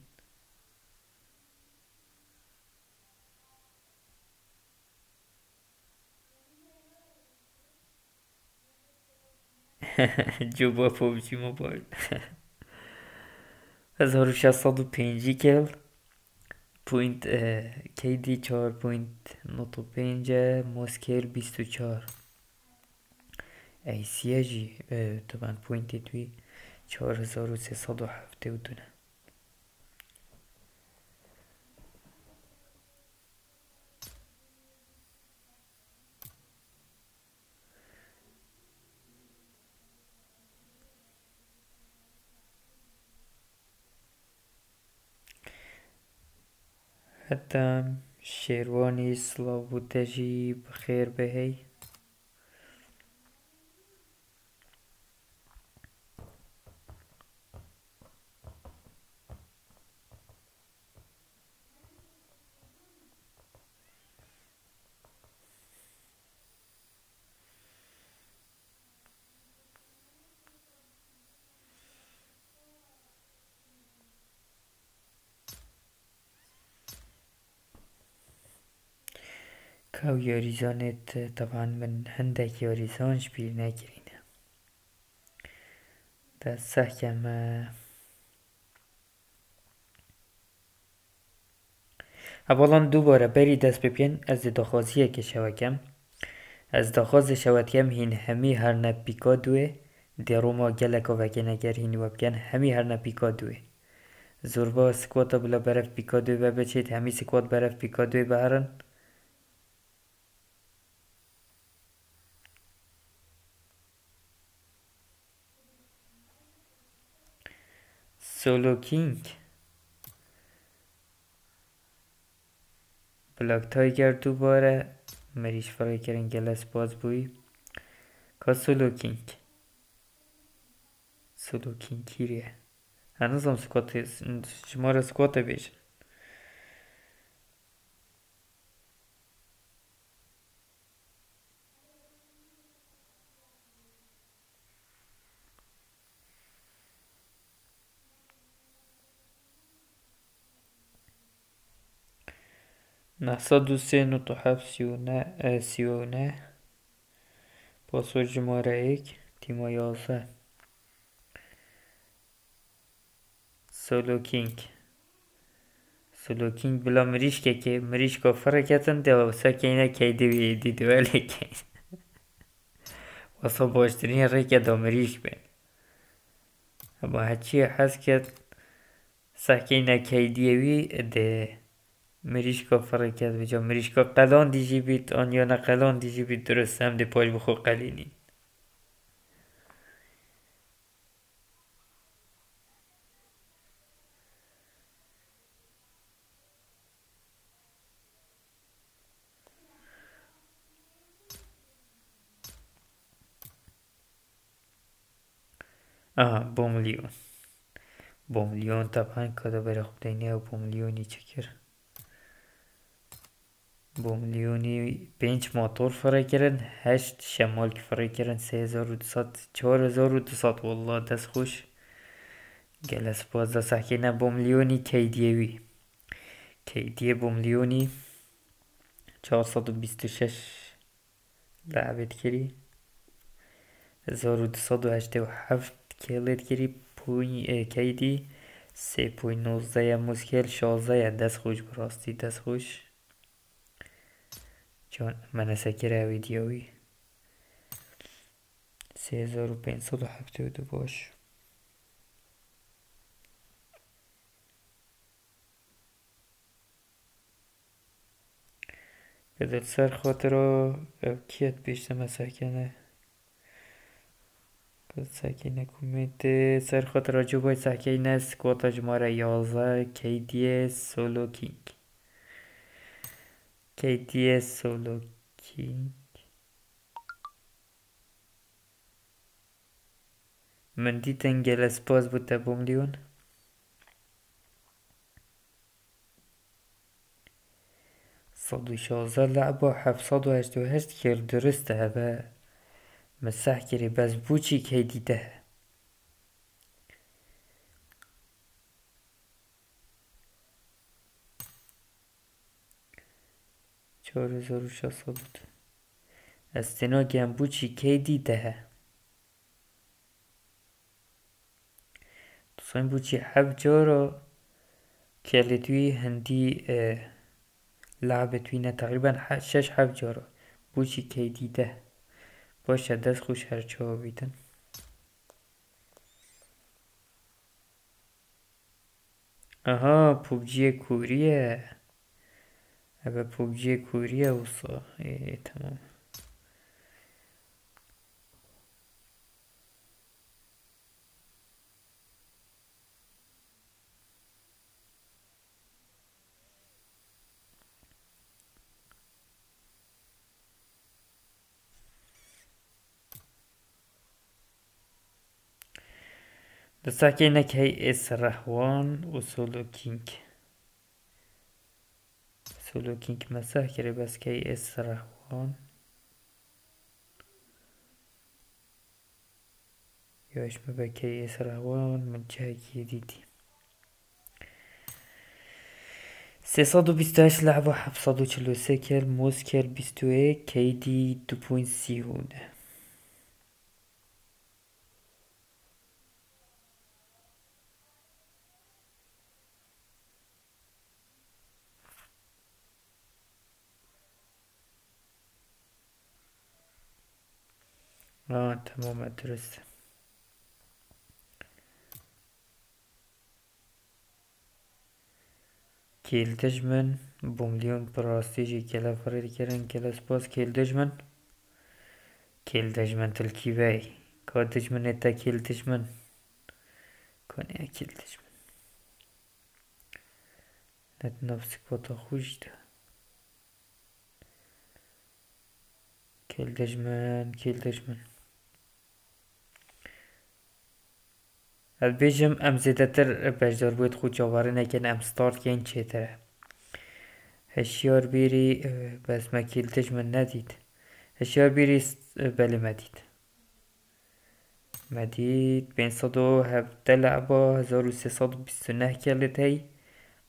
جو با پوچی ما از هرو شاستاد و پینجی کل پویند که دی چار پویند نوتو پینجه موسکیل بیستو چار ایسیه جی تو من پویندی توی چار هزار و سه ساد و هفته و دونه هەتام شیروانی سڵاو بوتجی بخیر بهی کاو یاریزانێت تەوان من هەندێک یاریزانش بیر نەگرینە دا سەحکەمە بەڵام دووبارە بەری دەست بپێن ئەس داخوازیەکەشەوەکەم ئەس داخوازشەوەتیم هین هەمی هەرنە پیکا دوێ دێڕۆما gelekavekê negerîn we bikin hemî herne pîka duê Zorba squata bila beref pîka duê ve biçêt hemî squat beref pîka duê biherin Solo King. Black Tiger دوباره مریش فرای کردن گلس باز بوی. کا سولو کینگ سولو کینگ کیریه هنوزم سکوت شماره سکوت بیشن نحصد سه نطحف سیونه سیونه پاسورد شماره یک تیما یازده سولو کینگ سولو کینگ بلا مریش که که مریش که فرکتن ده واسه که اینه که دیوی دیدو ولی که واسه باشترین ری که دا مریش بین اما هچی هست که سکینه که دیوی ده مریشکا فرق کرد بجا مریشکا قلان دیجی بیت آن یا نه قلان دیجی بیت درست هم دی پاش بخو قلیلین آه بوملیون بوملیون طبعا کدا بره خود اینه و بوملیونی چکر بۆ ملیۆنی پێنج ماتۆر فڕێکردن هەشت شەمالکی فڕێکردن سێ چوار هزار و دوسەد وڵا دەستخۆش گەلە سپاس دەساکێنە بۆ ملیۆنی کەیدیەوی کەیدیە بۆ ملیۆنی 426 لعبێت کردی 1287 کێڵێت کردی پوی کەیدی سێ پوی نۆزدەیە موسکێل شازەیە دەستخۆش بڕاستی دەستخۆش چۆن مەنەسەکراوی دیەوی سێزار و پێسەد و هەفتە دو باش بدل سەر خۆتەوە کێت پێشتەمە ساکەنە ساکینە کومێتێ سەر خۆتەوە جوبای ساکەی نەست کۆتە ژمارە یازە کەیدیە سۆلۆکینگ KTS Solo King. گل اسپاز بود تبوم لیون صد و شازده لعبة حب صد و هشت و هشت کرد درسته هبه مسح کری بس بوچی که دیده چهار هزار و شصت بود استنا گم بوچی که دیده؟ تصمیم بوچی حب جارا کلیتوی هندی لعبة توینه تقریبا شش حب جارا بوچی که دیده؟ باشه دست خوش هرچه ها بیدن آها پوبجی کوریه. اوه پوبجی کوریه اوسا ای تمام لساكينك هي اس رهوان و سولو مسح كري بس كي اس رهوان ياش ما كي اس رهوان من جهة جديدي سيصد و بيستو هشت لعبة موز كل بيستو اي كي دي دو بوين سي اه تمام درسته كيل دجمن بومليون براستيجي كلا فريد كرن كلا سباس كيل دجمن كيل دجمن تلكي باي كا دجمن اتا كيل دجمن كوني كيل دجمن نت نفسك بطا خوش ده. كيل دجمن كيل دجمن بێژم ئەم زێدەتر بەشدار بێت خو جاوارە نەکەن ئەم ستارتکەین چێترە هەشیار بیری بەزمەکیلتش من نەدید هەشیار بیری بەلی مەدید مەدید 517 لعبة 1329 كلت هي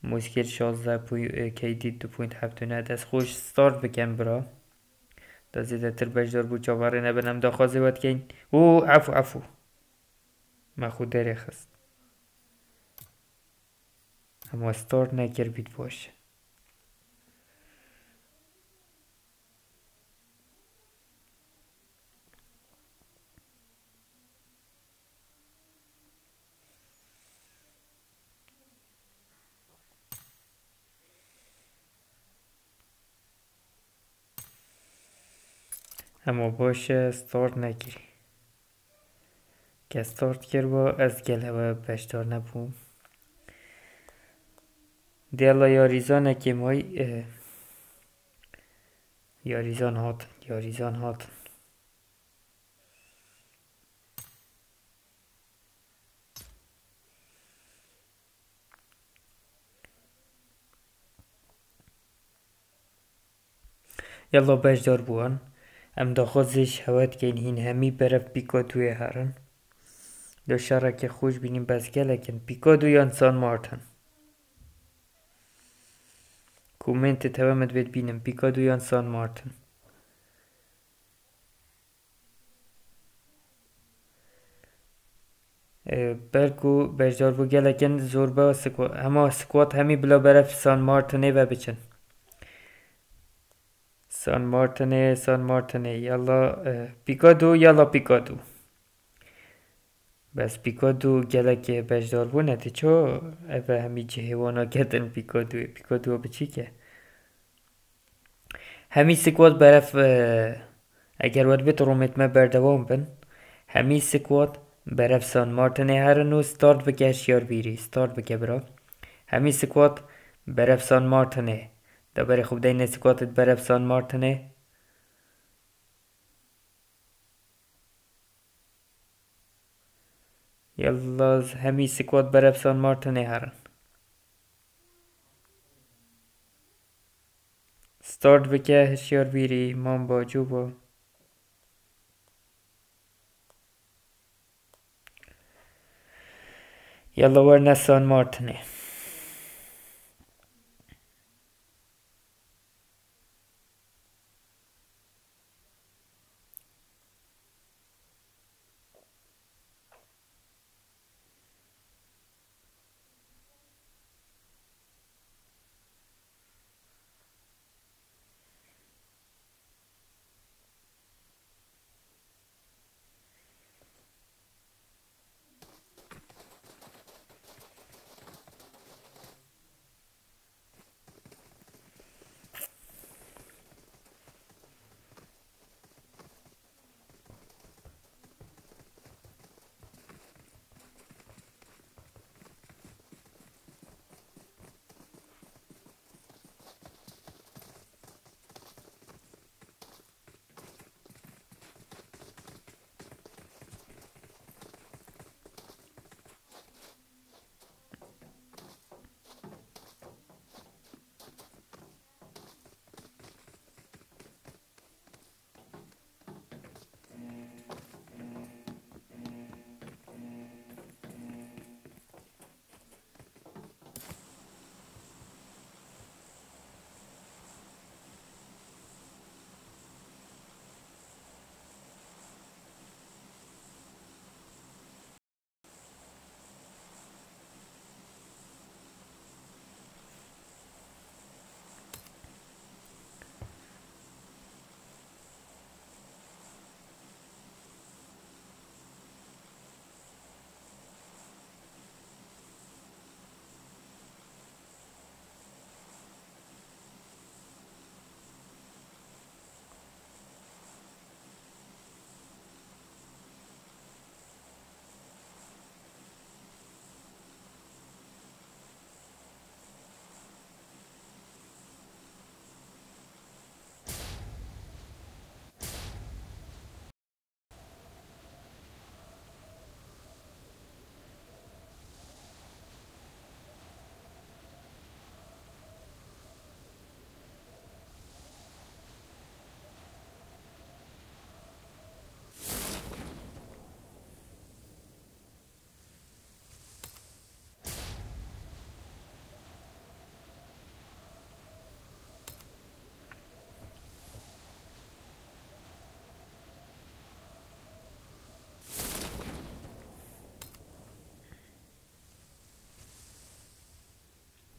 مشكل 16 كيدي 2.7 دست خوش ستارت بکن برا دا زیده تر بجدار بود جاواره نبنم دا خوازه باد کن او عفو عفو ما خود داری خست اما استارت نکر بید باشه اما که استارت کرد از گله بشدار نبوم دیالا یاریزان که مای یاریزان هات یاریزان هات. یلا بشدار بوان ام داخوزش هوت که این همی برف بیکا توی هرن. دو که خوش بینیم بس گلکن. پیکادو یا انسان مارتن. کومنت توامد بید بینم. پیکادو یا مارتن. بلکو بجدار بو گلکن زوربه و سکوات اما سکوات همی بلا برف سان مارتنه و بچن. سان مارتنه سان مارتنه. یالا پیکادو یالا پیکادو. بس پیکادو گلک بجدار بونه تی چو؟ اوه همی چه حیوانا کتن پیکادو پیکادو به چی که؟ همی سکوات برف اگر ود بیت رومیت ما بردوام بن همی سکوات برف سان مارتنه هر نو ستارت بکه اشیار بیری ستارت بکه برا. همی سکوات برف سان مارتنه. دبر خوب دین سکواتت برف سان مارتنه. يلا همي سكوات برف سان مارتنه هرن ستارت بکه هشیار بیری مان با جو با يلا ورنا سان مارتنه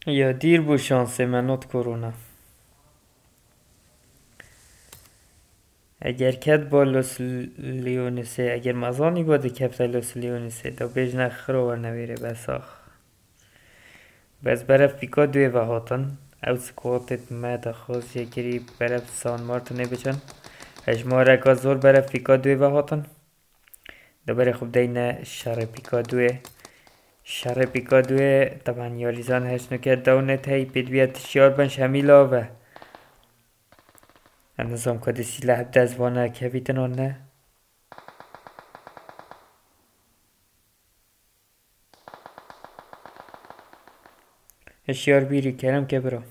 یا دیر بو شانس منوت کرونا. اگر کد با لوس لیونسه اگر مزانی باده کپت لوس لیونسه دا بیج نخرو ور نویره بساخ. بس برف بیکا دوی و هاتن. او سکواتت مد خوز یکری برف سان مارتنه بچن. اجماره که زور برف بیکا دوی و هاتن. دا بره خوب شر بیکا دوی. شر دوه طبعا هست نکه دونت هی بیاد شیار بن شمیلا و نظام کده سیله دزوانه که بیتنان نه؟ اشیار بیری کرم که برو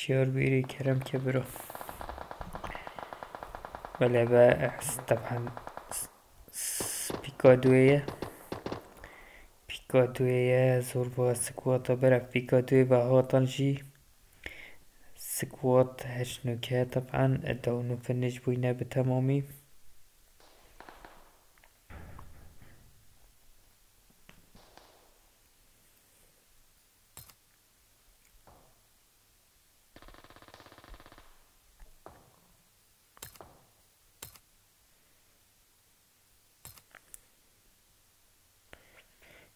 شیار بیری کرم که برو. بله با طبعا پیکادویه. پیکادویه زور با سکواتا برف پیکادوی با هاتان جی سكوات هشنوكا طبعا دونو فنش بوينا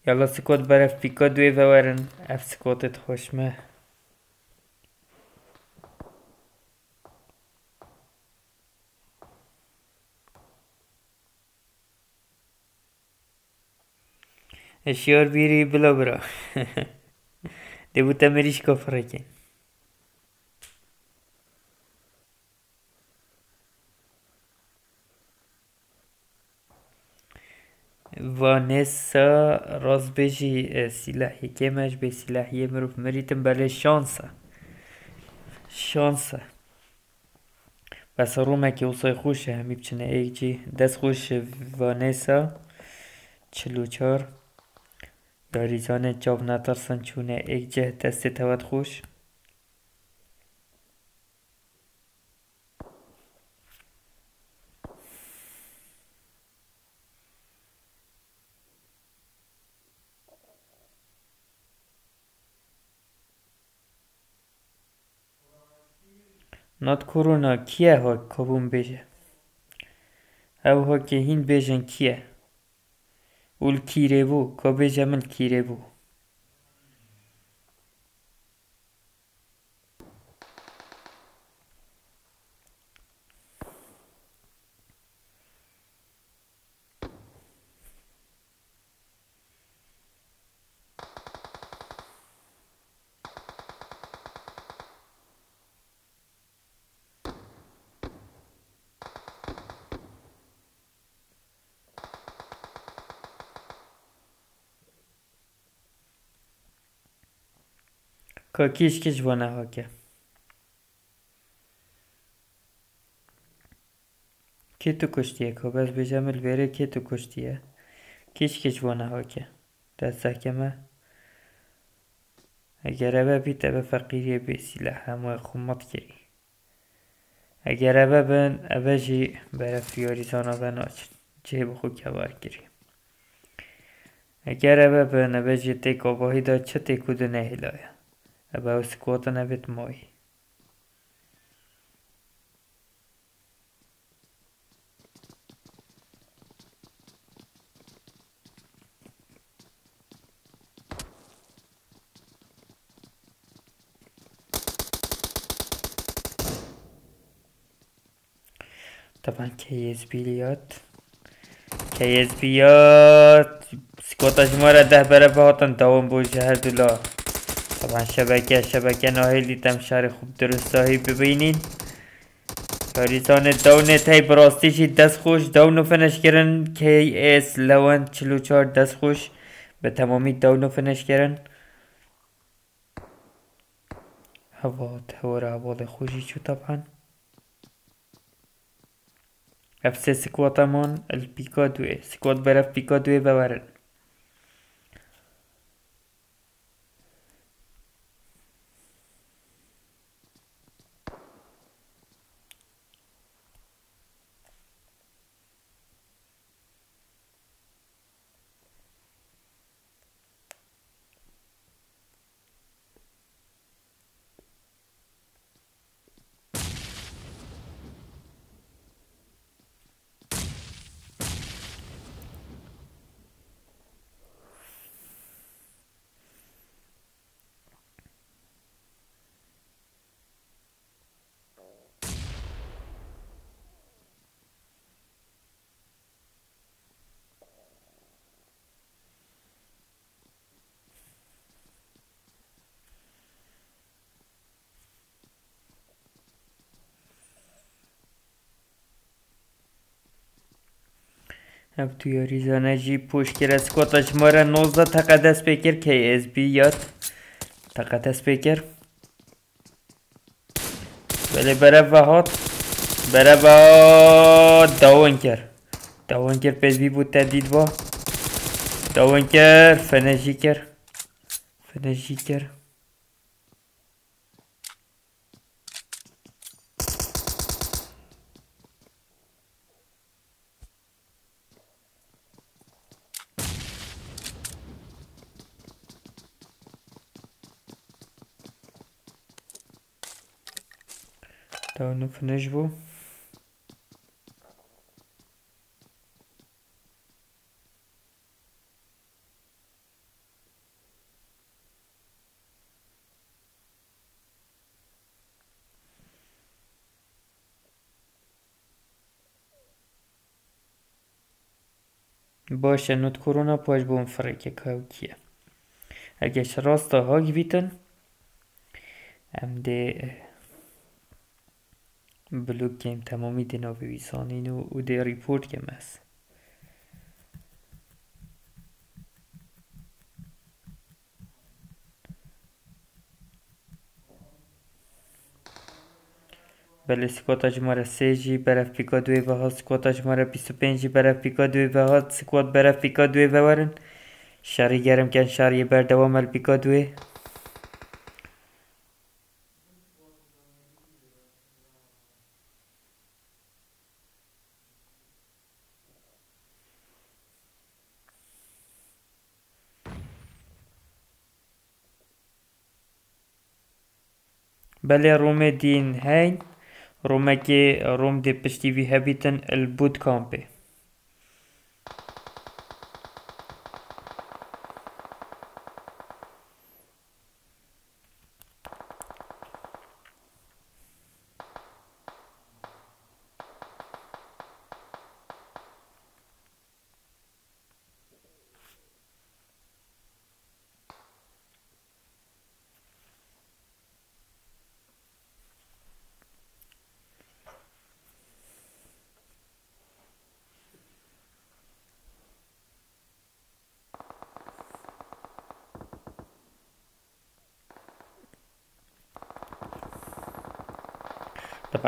يلا سكوت برف بيكو دوي فورن اف سكوتت خوشمه اشیار بیری بلا برا دبوتا مریش کفره کن سلاحی کمش به سلاحی مروف مریتم بله شانسه شانسه بس رومه که اوصای خوشه همی بچنه ایک جی دست خوش وانسا چلو چار یاریزان جاب نترسن چونه ایک جه دست توت خوش نات کرونا کیه ها کبون بیجه او ها که هین بیجن کیه اول کیره بو که بیجه من کیره که کیش کیش بانه ها که کی تو کشتیه؟ که بس بیجم الویره کی تو کشتیه؟ کیش کیش بانه ها که دست حکمه. اگر اوه بیت اوه فقیری بی سلاح همه خمت کری. اگر اوه بن اوه جی برای فیاریزانا بن آچن جه بخو کبار کری. اگر اوه بن اوه جی تیک آباهی دا چه تیکو دو about Skotanevit Moy. طبعا كيزبيليات كيزبيات سكوتا جمارة ده بربا وطن دوام بوجه هدولا طبعا شبکه شبکه ناهلی تم شهر خوب درستاهی ببینین. کاریزان دونت هی براستیشی دست خوش دونو فنش کرن کی اس لون چلو چار دست خوش. به تمامی دونو فنش کرن هوا تهور هوا خوشی شو طبعا. اف سه سكوات امان البيكا دوي سكوات برف بيكا دوي بورن اف تو یاری زانه جی پوش کرده سکوتاش مرا نوزده تا قدر سپیکر کی اس بی یاد تا قدر سپیکر ولی برای وحات برای با داون کر داون کر پس بی بوده دید با داون کر فنجی کر فنجی کر Dá finish بو باشه نوت کرونا پاش بوم فرقه که کیه اگه راستا هاگ بیتن ام ده بلوک گیم تمامی دینا بویسانین و, و دی ریپورت گیم است بله سکوات شماره سه جی برف پیکا دوی و ها سکوات و پنج برف پیکا دوی و ها سکوات برف پیکا دوی ورن شاری گرم کن شاری بردوام الپیکا دوی بلي رومي دين هاي رومكي روم دي بيستي في هابيتن البوت كامبي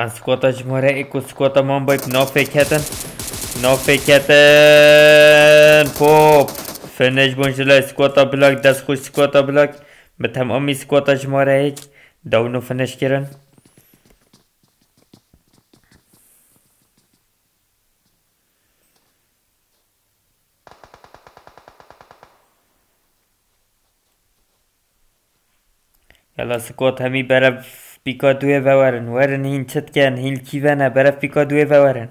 طبعا سكوتا جمهورية ايكو سكوتا مامبايك نافيك هتن نافيك هتن بوب فنش بونجلا سكوتا بلاك دست خوش سكوتا بلاك بتهم امي سكوتا جمهورية هيك دونو فنش كرن يلا سكوت همي برف پیکا دوی ورن ورن هین چت کن هیل کی ونه برف پیکا دوی ورن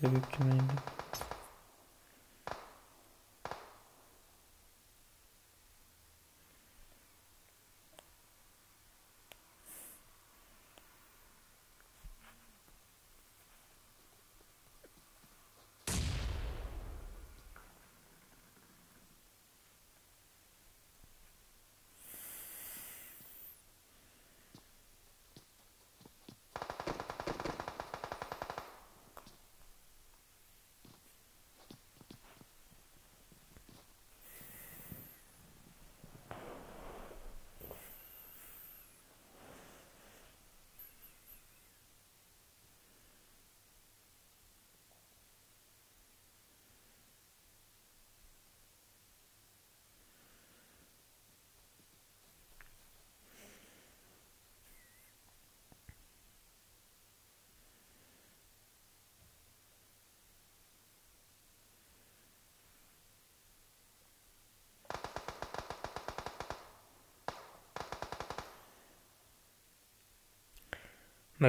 Thank you.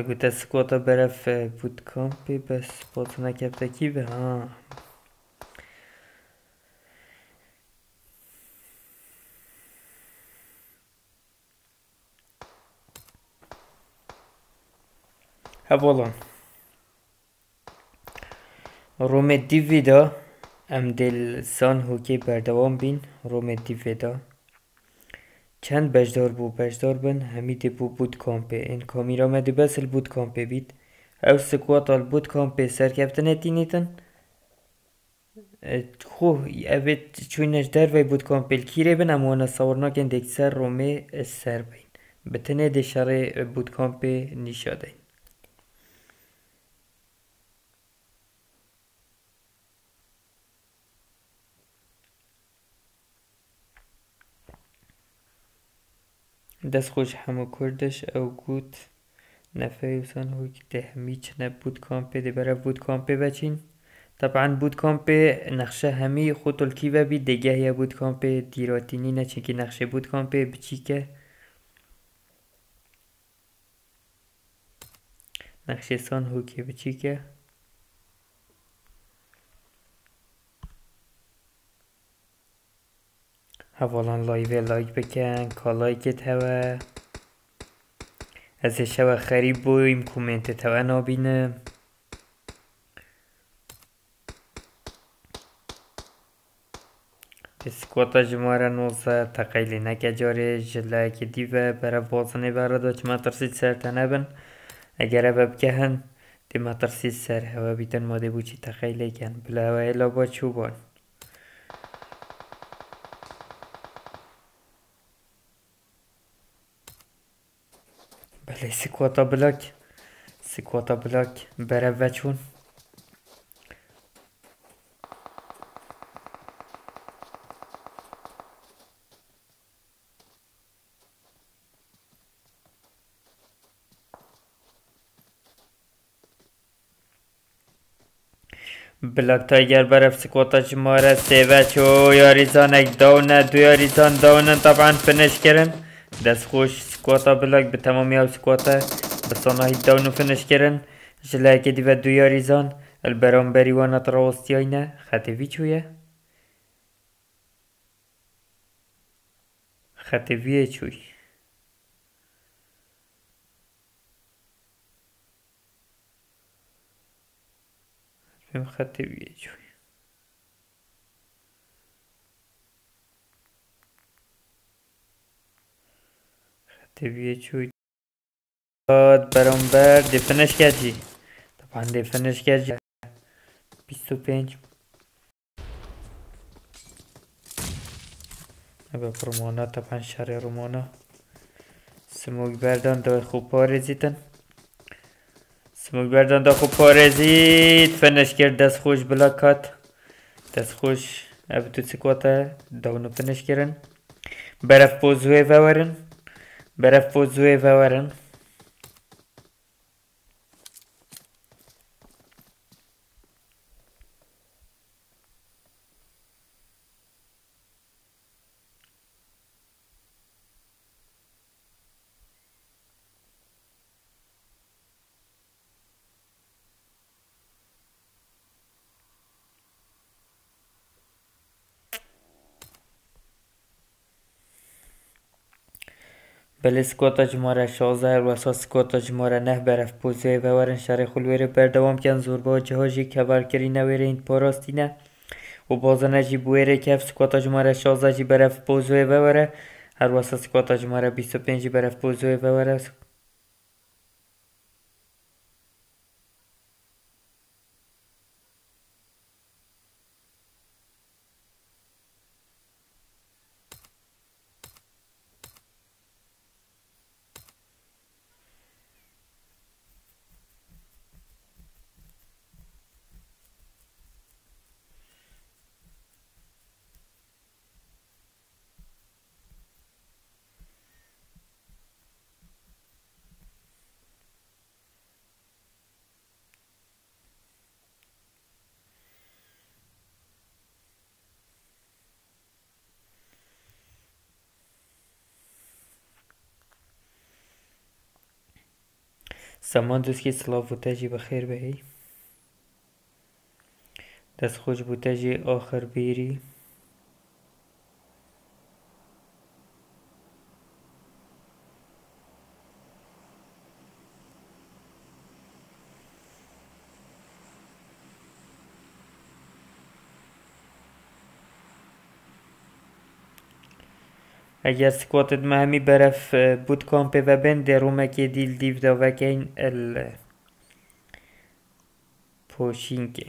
قلت سكوتا برا في بوت كامبي بس بوتنا كابتا به ها Ha والله رومي دي فيدا ام دل سان هوکی بردوام بین. روم دیویدا. چند بجدار بو بجدار بن همیده بو بود این مده بس البود کامپه بید او سکوات البود کامپه سرکفتن اتینیتن خو اوید چوینش در وی بود کامپل کیره بن سورنا گندک سر رومه سر بین بتنه دشاره بود کامپه نیشاده دست خوش همو کردش او گوت که ده همیچ نبود کامپه ده برای بود کامپه بچین. طبعا بود کامپه نقشه همی خود الکی و بی دیگه یا بود کامپه دیراتینی نه چنکه نقشه بود کامپه بچی که؟ نقشه سان هو که بچی که هەواڵان لایڤێ لایک بکەن کاڵایکێتەوە ئەس شەوە خەریب بوویم کومنتتەوە نابینم سکۆتە ژمارە نۆزە تەقەیلی نەکە جارێ ژلایەکی دیڤە بەرە بازنێ بەڕەدا چمە ترسیت سەرتە نەبن ئەگەرە بە بکە هەن دێمە ترسیت سەر هەوە بیتن مادێ بووچی تەقەیلێکەن بلەوەی لا با چوبان. بله سکواتا بلاک سکواتا بلاک بره و چون بلاک تایگر برف سکواتا شماره سیوه چو یاریزان دونه دو یاریزان دونن طبعا فنش کرن دستخوش سکواتا بلک به تمامی أو سکواتا به صناحی داونو فنش کرن جلعه که دیوه دویاری زان البرام بریوانا تراوستی آینه خطوی چویه خطویه چوی خطویه چوی تبيه شوي برانبر دفنش کردی. طبعا دفنش کردی. بیست و پنج. به رومانا طبعا شهر رومانا. سموک بردان دا خوب پارزیدن سموک بردان دا خوب پارزید فنش کرد دست خوش بلاکات دست خوش ابتو سکواتا داونو فنش کردن برف بوزوه ورن. برف بوزوی ورن بله سکوتا جماره 16 و اساس سکوتا جماره 9 برف پوزه و ورن شهر خلویر بردوام کن زور با جهاجی کبر کری نویر این پاراستی نه. و بازنه جی بویره کف سکوتا جماره 16 جی برف پوزه و وره هر واسه سکوتا جماره 25 برف پوزه و وره سامان دوسکی سلاف بوتجی بخیر بهی. دست خوش بوتجی آخر بیری. اگر سکواتت ما همی برف بود کامپه و بین در که دیل دیو دا وکین ال پوشینکه.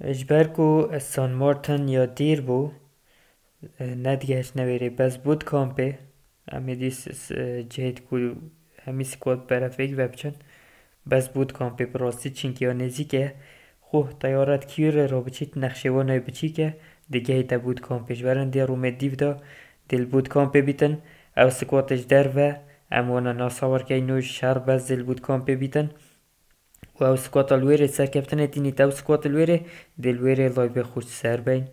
اجبر کو سان مارتن یا دیر بو ندگهش نویره بس بود کامپه همی دیس جهد کو همی سکوات برفک وبچن بس بود کامپه براستی چینکی یا نزیکه خو تیارت کیره را بچیت نقشه وانای بچی که دیگه تا بود کامپش برن دی روم دیو دا دل بود کامپه بیتن او سکواتش در و اموانا ناساور که اینوش شهر بس دل بود کامپه بیتن و او سکوات الویره سر کفتنه تینی تا او سکوات الویره دل ویره لای بخوش سر بین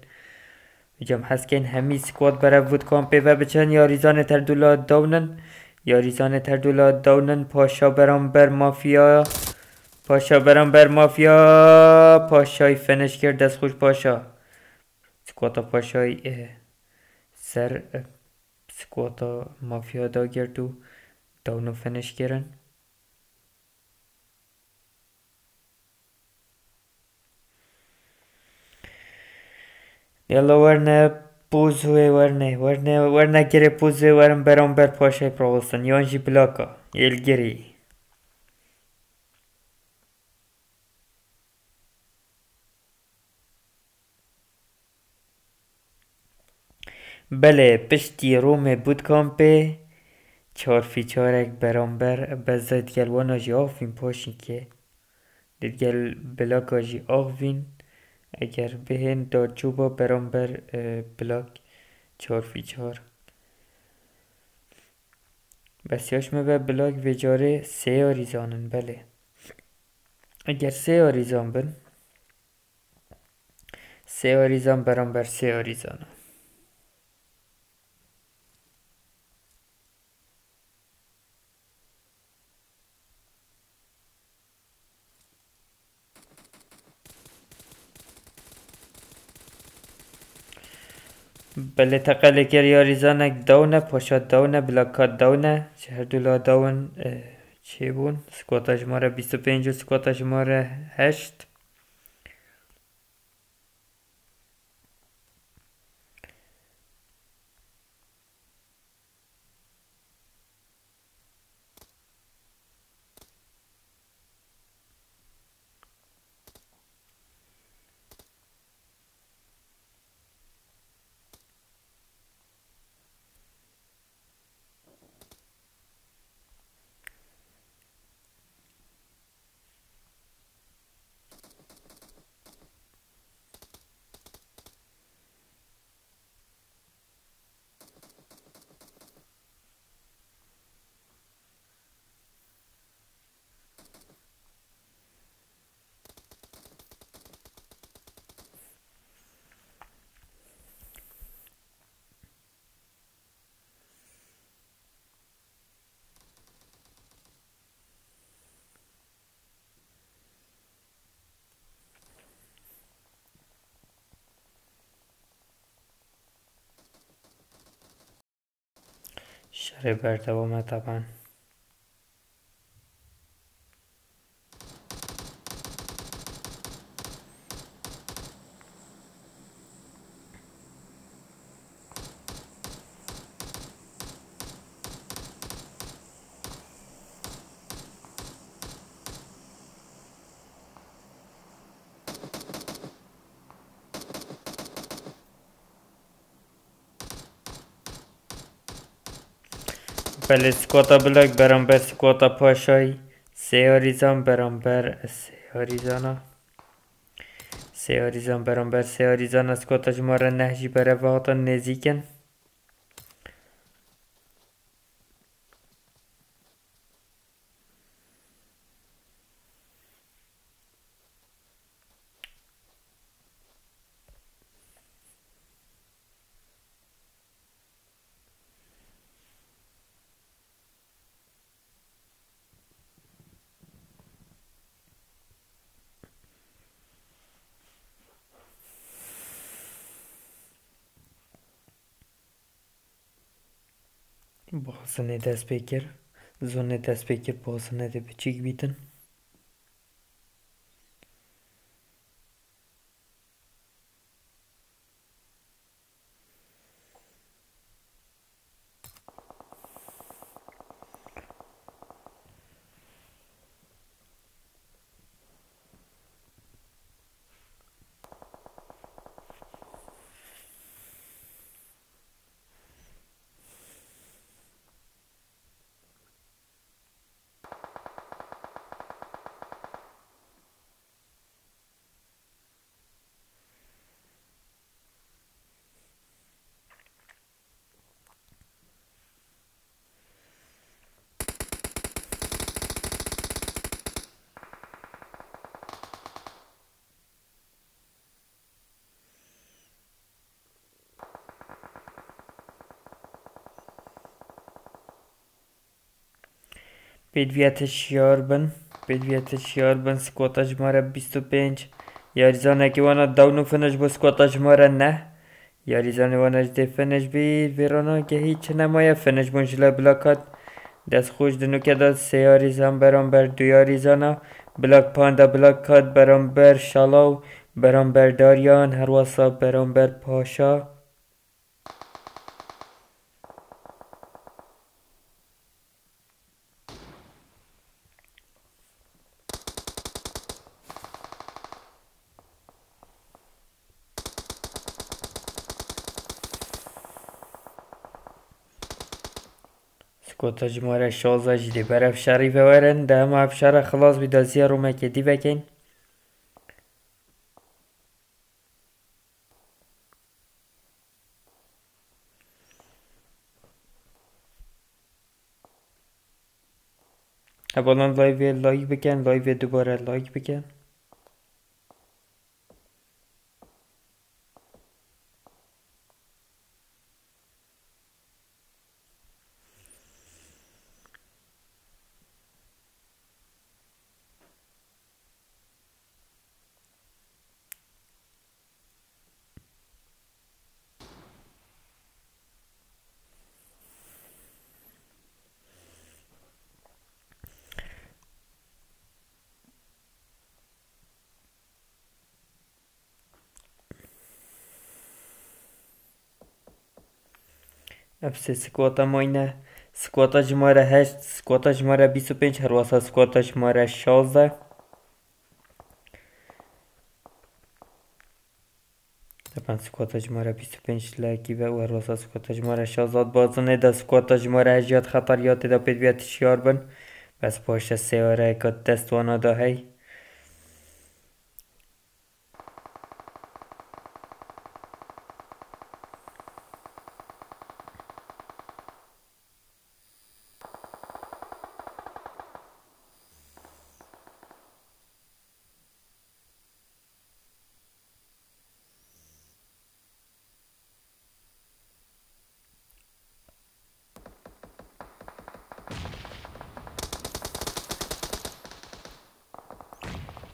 جام کن همی سکوات برای بود کامپه و بچن یاریزان تردولا دونن یاریزان تردولا دونن پاشا برام بر مافیا پاشا برام بر مافیا پاشای فنش کرد دست خوش پاشا سکواتا پاشای سر سکواتا مافیا دا گرد و دونو فنش کردن یلا ورنه پوزوی ورنه ورنه ورنه گره پوزوی ورن برام بر پاشای پراغستان یانجی بلاکا یلگری بله پشتی روم بود کامپه چارک برانبر بزد گلوانا جی آفین پاشین که دید گل بلاک جی آفین اگر بهن داد چوبا برانبر بلاک چهار فی چهار. بس یاش به بلاک وجاره سه آریزانن بله. اگر سه آریزان بن سه آریزان برانبر سه آریزانن. بله تقل گر یاریزانک دونه پاشا دونه بلاکات دونه شهر دولا دون چی بون سکواتا شماره 25 و شماره 8 شر بردوام طبعا بله سکواتا بلاک برانبر سکواتا پاشای سه آریزان برانبر سه آریزانا سه آریزان برانبر سه آریزان سکواتا شماره نهجی بره و نزیکن Zunida Speaker Zunida Speaker po Zunida Beachik bieten bazı ne de biçik bitin. بدویتش یار بن بدویتش یار بن سکوتاج ماره 25 یاریزانه که وانا داونو فنش با سکوتاج ماره نه یاریزانه وانش ده فنش بید ویرانا که هیچ نمایه فنش بونجلا بلاکات. دست خوش دنو که داد سه یاریزان برام بر دو یاریزانا بلاک پاندا بلاکات برام بر بر داریان هر واسا برام بر پاشا. سکوتا جماره شازه جدی بر افشاری بورن ده همه افشار خلاص بیده زیارو مکدی بکن. اولا لایو لایک بکن لایو دوباره لایک بکن. افسه سکواتا ماینه سکواتا جماره هشت سکواتا جماره بیس و پنج هرواسا سکواتا جماره شازده طبعا سکواتا جماره بیس و پنج لکی و هرواسا سکواتا جماره شازاد بازنه دا سکواتا جماره هجیات خطریات دا پید بیات شیار بن بس پاشت سیاره که دستوانا دا هی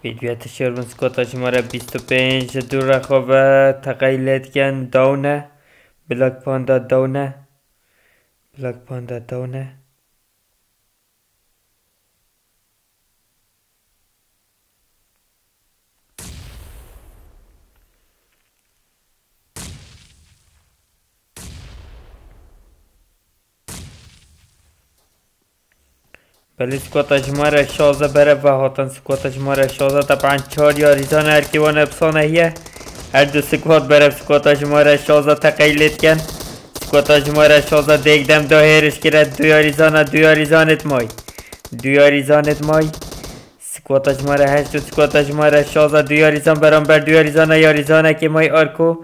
Pedro Sherman Scott Ashmara, 25, Durakhova, taqaylayotgan Dovna, Black Panda Dovna, Black Panda Dovna. بره و هاتن سکوتا شماره شازه طبعا چار یاریزان هر کیوان افسانه هیه هر دو سکوات بره سکوتا شماره شازه تقیلت کن. سکوتا شماره شازه دیگدم دو هیرش کرد دو یاریزان دو یاریزانت مای. دو یاریزانت مای. سکوتا شماره هشت و سکوتا شماره شازه دو یاریزان برام بر دو یاریزان یاریزانه که مای آرکو.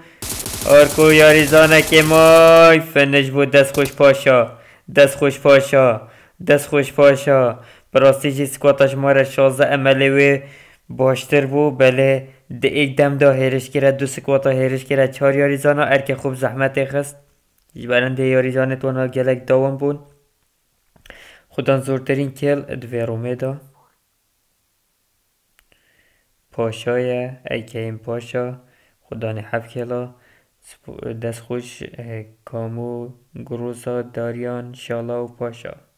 آرکو یاریزانه که مای. فنش بود دست خوش پاشا. دست خوش پاشا. دست خوش پاشا براستی جی سکواتش شازه عملی و باشتر بو ده ایک دم دا هیرش کرد دو سکواتا هیرش کرد چهار یاری زانا ارک خوب زحمت خست. جبران ده یاری زانه تونا گلک داوم بون خودان کل ادویرومه دا پاشای ای که این پاشا خدان حف کلا دستخوش کامو گروسا داریان شالا و پاشا.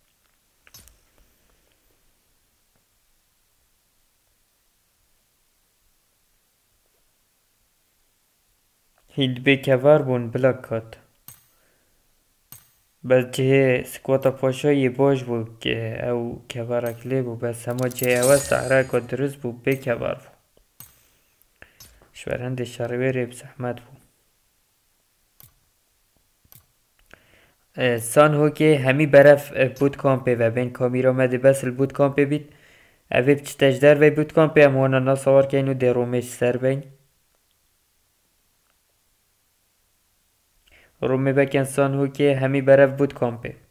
هیل بی کور بون بلاک کات بس جه سکواتا پاشایی باش بو که او کورک لی بو بس همه جه او سعره که درست بو بی کور بو شورند شرویر بسحمت بو سان هو که همی برف بود کامپه و بین کامیرا مده بس البود کامپه بید اوه بچتش در وی بود کامپه هم وانا ناسوار که رومي باك انسان هوكي همي برف بود كامبي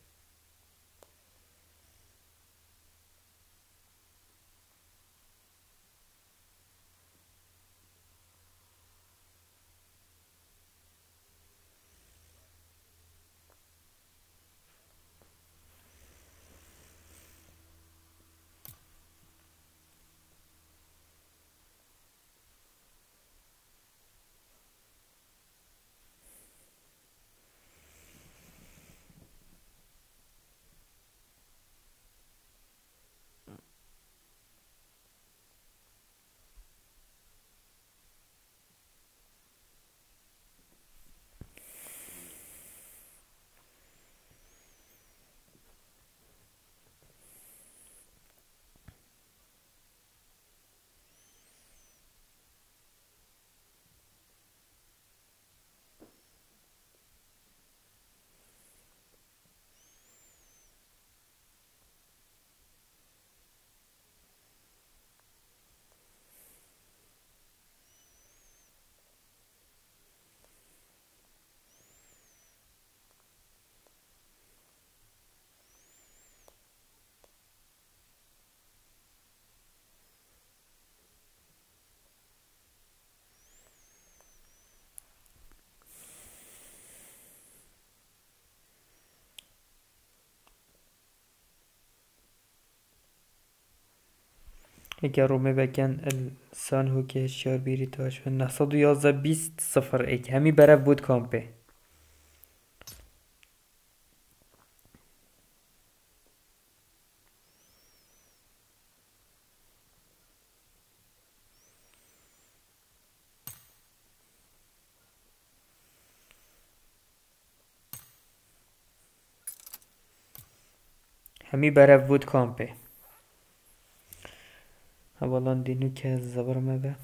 اگر رومه بکن السان هو که هشیار بیری تاش و نصد و یازده بیست صفر ایک همی برف بود کامپه همی برف بود کامپه havalandığını kez zavar mı be?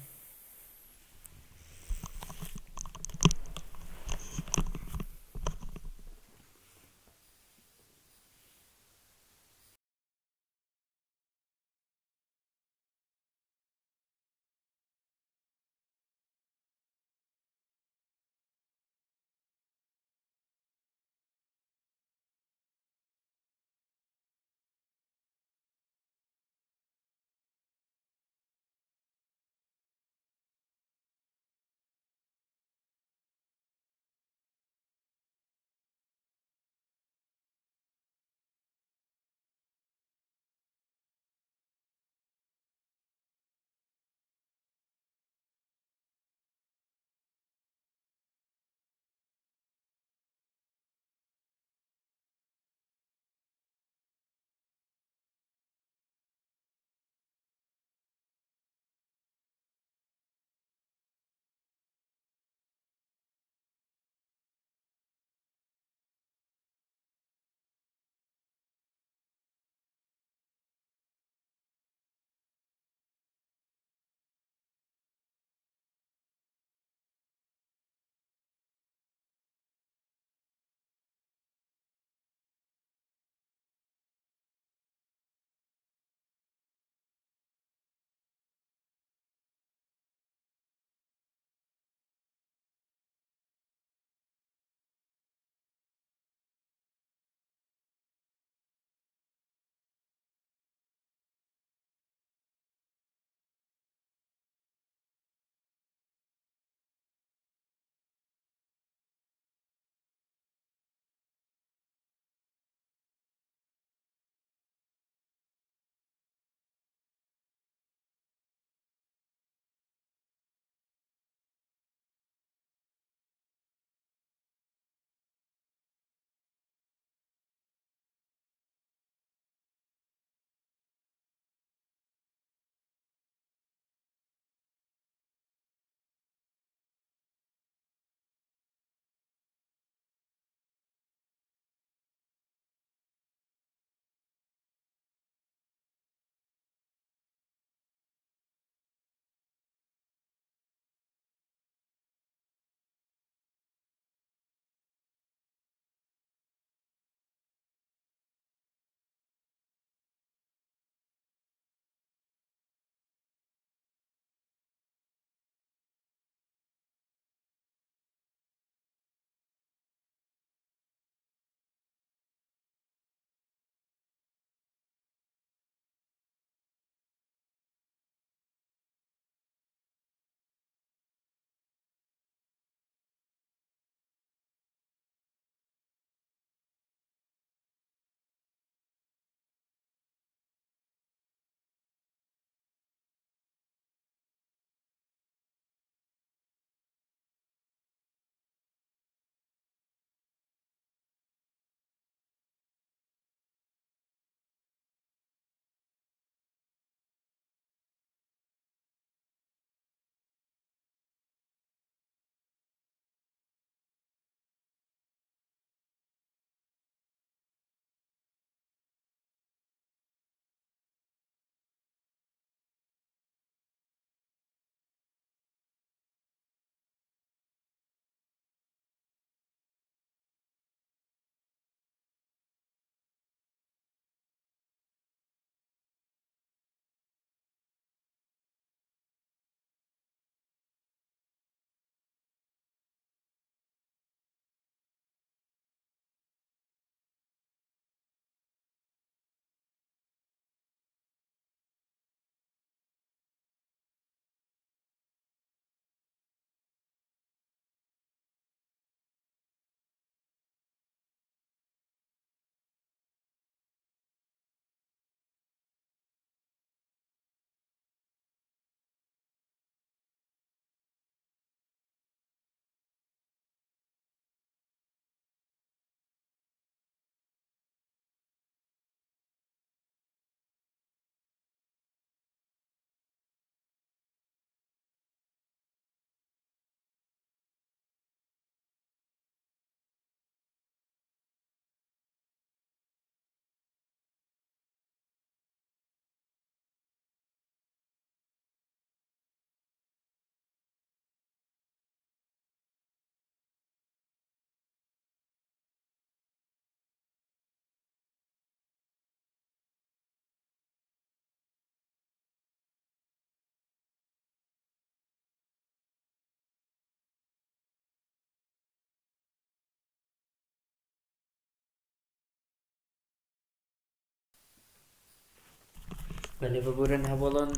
بله ببورن هوالان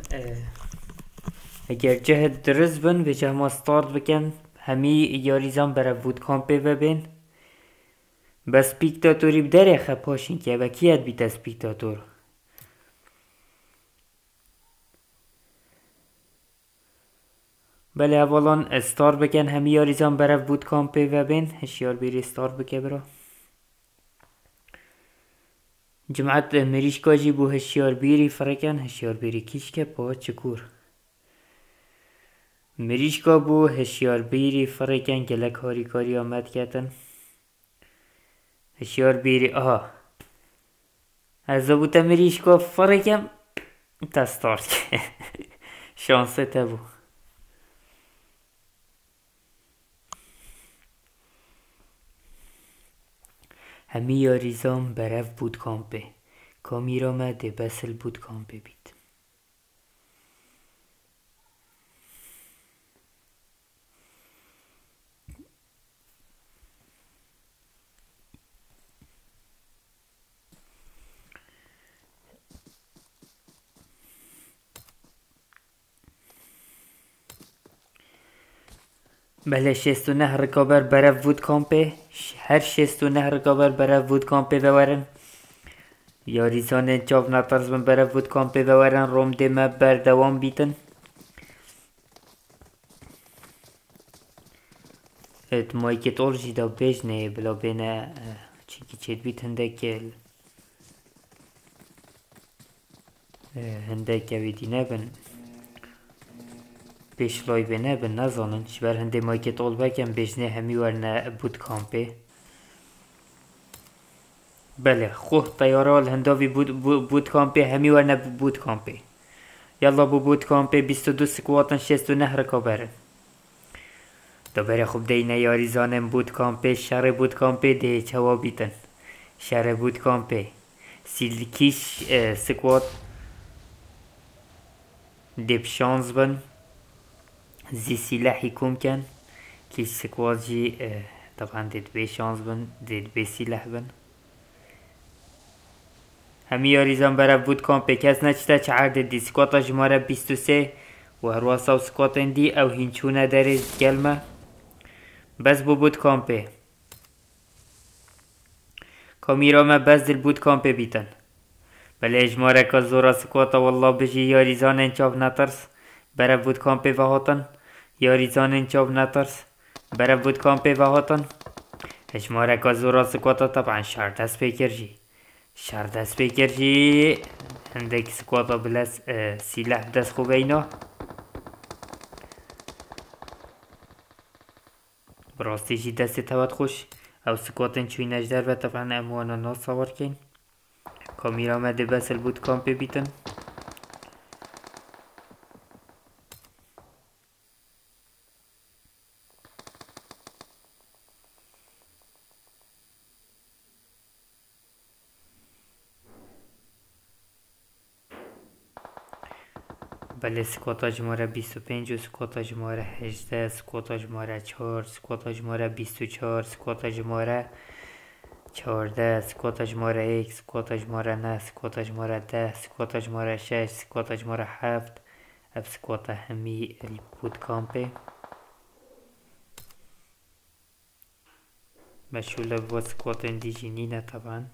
اگر جهت درست بن و جه ما ستارت بکن همی یاریزان برای بود کامپه ببین بس پیکتاتوری بدره خپاشین که و کیت بیت از پیکتاتور بله اوالان استار بکن همی یاریزان برای بود کامپه ببین هشیار بیری استار بکه برا جمعت مریشکا جی بو هشیار بیری فرکن هشیار بیری. کیش که پا چکور مریشکا بو هشیار بیری فرکن گلک هاری کاری آمد کتن. هشیار بیری آها. از بوتا مریشکا فرکم که. شانسه تبو همی یاریزام برف بود کامپه ده بسل بود کامپه بید. بله شست و نه رکابر برف بود کامپه. هر شست و نه رکابر برف بود کامپه بورن یاریزان چاو نطرز من برف بود کامپه بورن روم دیمه بردوام بیتن ات مایکت اورجی دا بیش نه بلا بینه چیکی چید بیتن دکل هندک ویدی نبن. پیشلای بنه به نزانن شبر هنده مایکت اول بکن بجنه همی ورنه بود کامپه بله خواه طیارال هنداوی بود, بود کامپه همی ورنه بود کامپه یلا بو بود کامپه 22 سکواتن 69 رکابره دا بره خوب دینه یاری زانم بود کامپه شر بود کامپه ده چوا بیتن شر بود کامپه سیلکیش سکوات شانس بن زي سلاحكم كان كي السكواد جي اه طبعا ديت بي شانس بن ديت بي سلاح بن. همی یاریزان برای بود کامپه کس نچتا چهار دی سکواتا جماره بیست و سه و هرواسا و سکواتا دی او هینچونه داره گلمه. بس بو بود کامپه کامیرامه بس دل بود کامپه بیتن. بله اجماره که زورا سکواتا والله بجی یاریزان انچاف نترس. برای بود کامپه و هاتن یاریزان چوب نترس بره بود کامپی و هاتن اجماره که زورا سکواتا طبعا شهر دست بکر جی شهر دست بکر جی هندک سکواتا بلس سلاح دست خوبه اینا براستی جی دست توت خوش او سکواتن چوی نجدر و طبعا اموانا ناس سوار کن کامیرا مده بسل بود کامپی بیتن بله سکوتا شماره 25 و سکوتا شماره 18 سکوتا شماره 4 سکوتا شماره 24 سکوتا شماره 14 سکوتا شماره 1 سکوتا شماره 9 سکوتا شماره 10 سکوتا شماره 6 سکوتا شماره 7 اف سکوتا همی البود کامپه مشغول با سکوتا اندیجینینه طبعا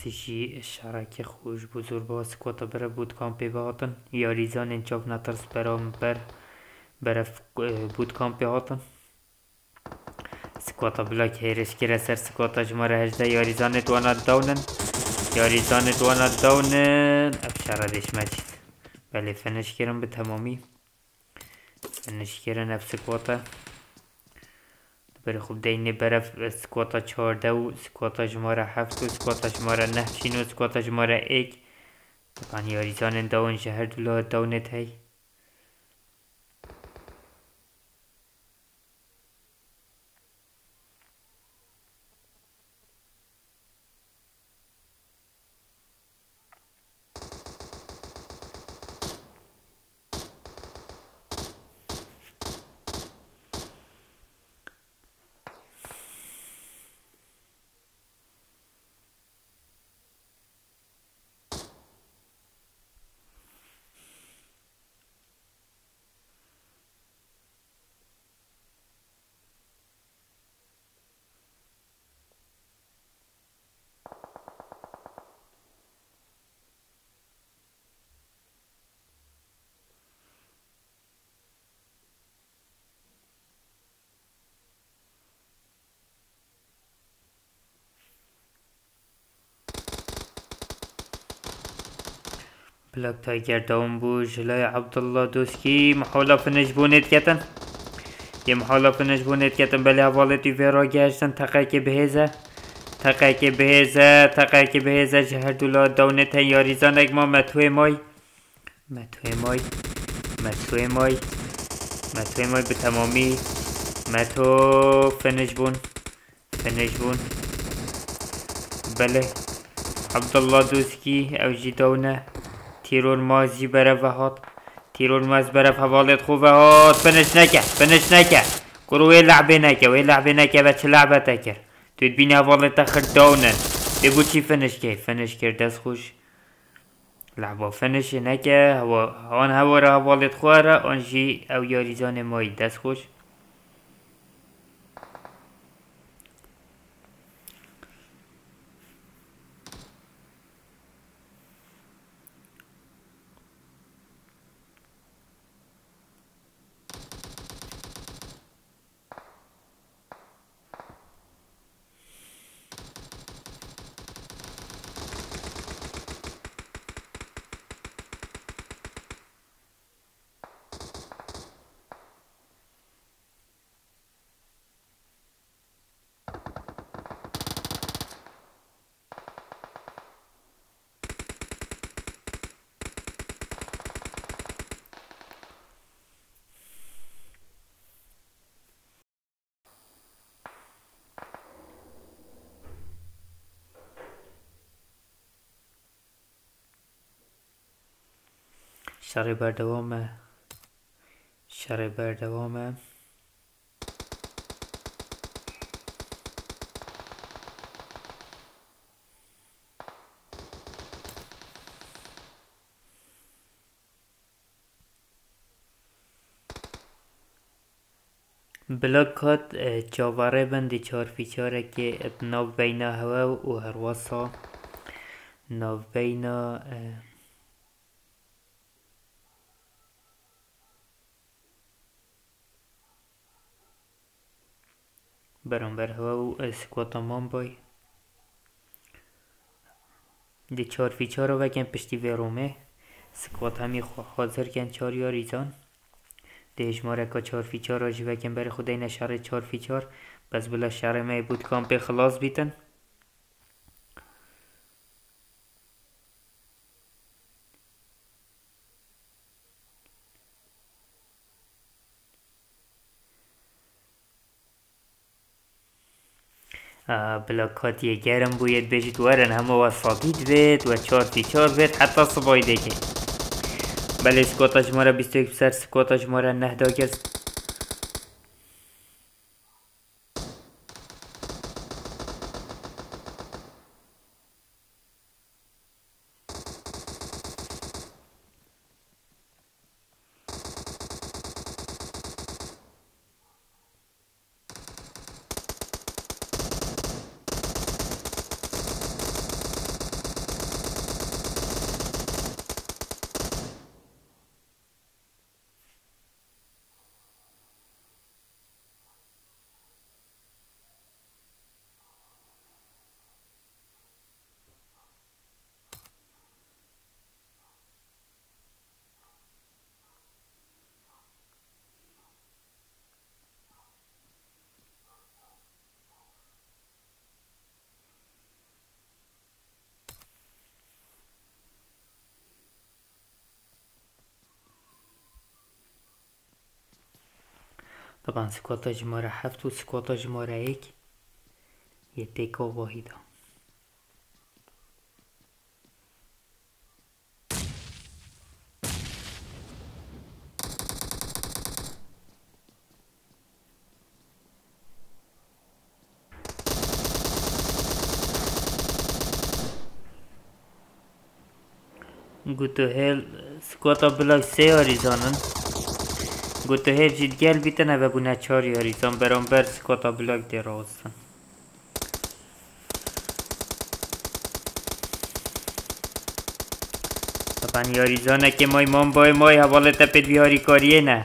راستیشی شرک خوش بزرگ با سکوتا بره بود کامپی هاتن یا ریزان انچاف نترس برام بر بره بود کامپی هاتن سکوتا بلاک هیرش کره سر سکوتا جماره هجده. یا ریزان توانا دونن. یا ریزان توانا دونن. افشاره دیش مجید. بله فنش کرم به تمامی. فنش کرن اف سکوتا بری خوب دینه برف سکواتا چهارده و سکواتا شماره هفت و سکواتا شماره نه و سکواتا شماره ایک طبعا یاریزان داون شهر دولا داونت هی بلاك تايجر داون بو جلاي عبد الله دوسكي محاولة فنش بونت كتن یه محاولة فنش بونت كتن بلي هوالتي فيرا گشتن تقاكي بهزه تقاكي بهزه تقاكي بهزه جهر دولا دونت ياريزان اك ما متوه ماي متوه ماي متوه ماي متوه ماي بتمامي متو فنش بون فنش بون بله عبدالله دوسکی او جی دونه تیرون مازی بره هات تیرون ماز بره حوالت خوبه هات فنش نکه فنش نکه. كرو لعبه نکه وی لعبه نکه و چه لعبه تکر. تو بین حوالت تخر دونن بگو چی فنش که فنش کرد دست خوش. لعبه فنش نکه. هوا آن هوا را حوالت خواره آن جی او یاریزان مایی دست خوش. شر بردوامه شر بردوامه بلاک کات چاواره بندی چار فیچاره که ناو بین هوا و هرواسا ناو بین برانبر هوا و سکواتا بای دی چار فی چار رو وکن پشتی ویرومه سکوات همی حاضر کن چار یا ریزان دی اجماره که چار فی چار رو وکن بر خودی نشاره چار فی چار بس بلا شهر می بود کامپ خلاص بیتن بلاکاتی گرم باید بجید ورن همه وصابید بید و چار تی چار بید حتی صبای دیگه. بله سکوتا شماره 21 سر سکوتا شماره نه داگرست طبعا سکواتا شماره هفت و سکواتا شماره یک. یه تکا واحیده Guto hel squata بلاک سه آریزانن. گوتو هل جید گل بیتنه و بونه چاری آریزان برانبر سکواتا بلاک دی راستن طبعا یاریزانه که مای مان بای مای حوال تپید بیاری کاریه نه.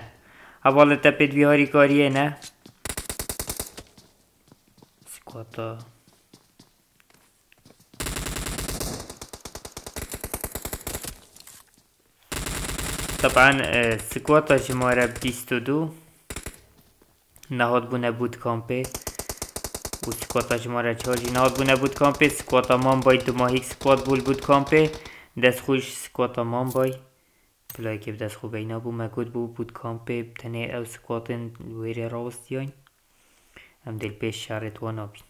حوال تپید بیاری کاریه نه. سکواتا طبعا سکواتا شماره 22 نهاد بونه بود کامپه. و سکواتا شماره 4 نهاد بونه بود کامپه. سکواتا مان بای دو ماهیک سکوات بول بود کامپه. دست خوش سکواتا مان بای. پلای که دست خوب اینا بو مگود بو بود کامپه. تنه او سکواتن ویره راوستیاین هم دل پیش شرط وانا بین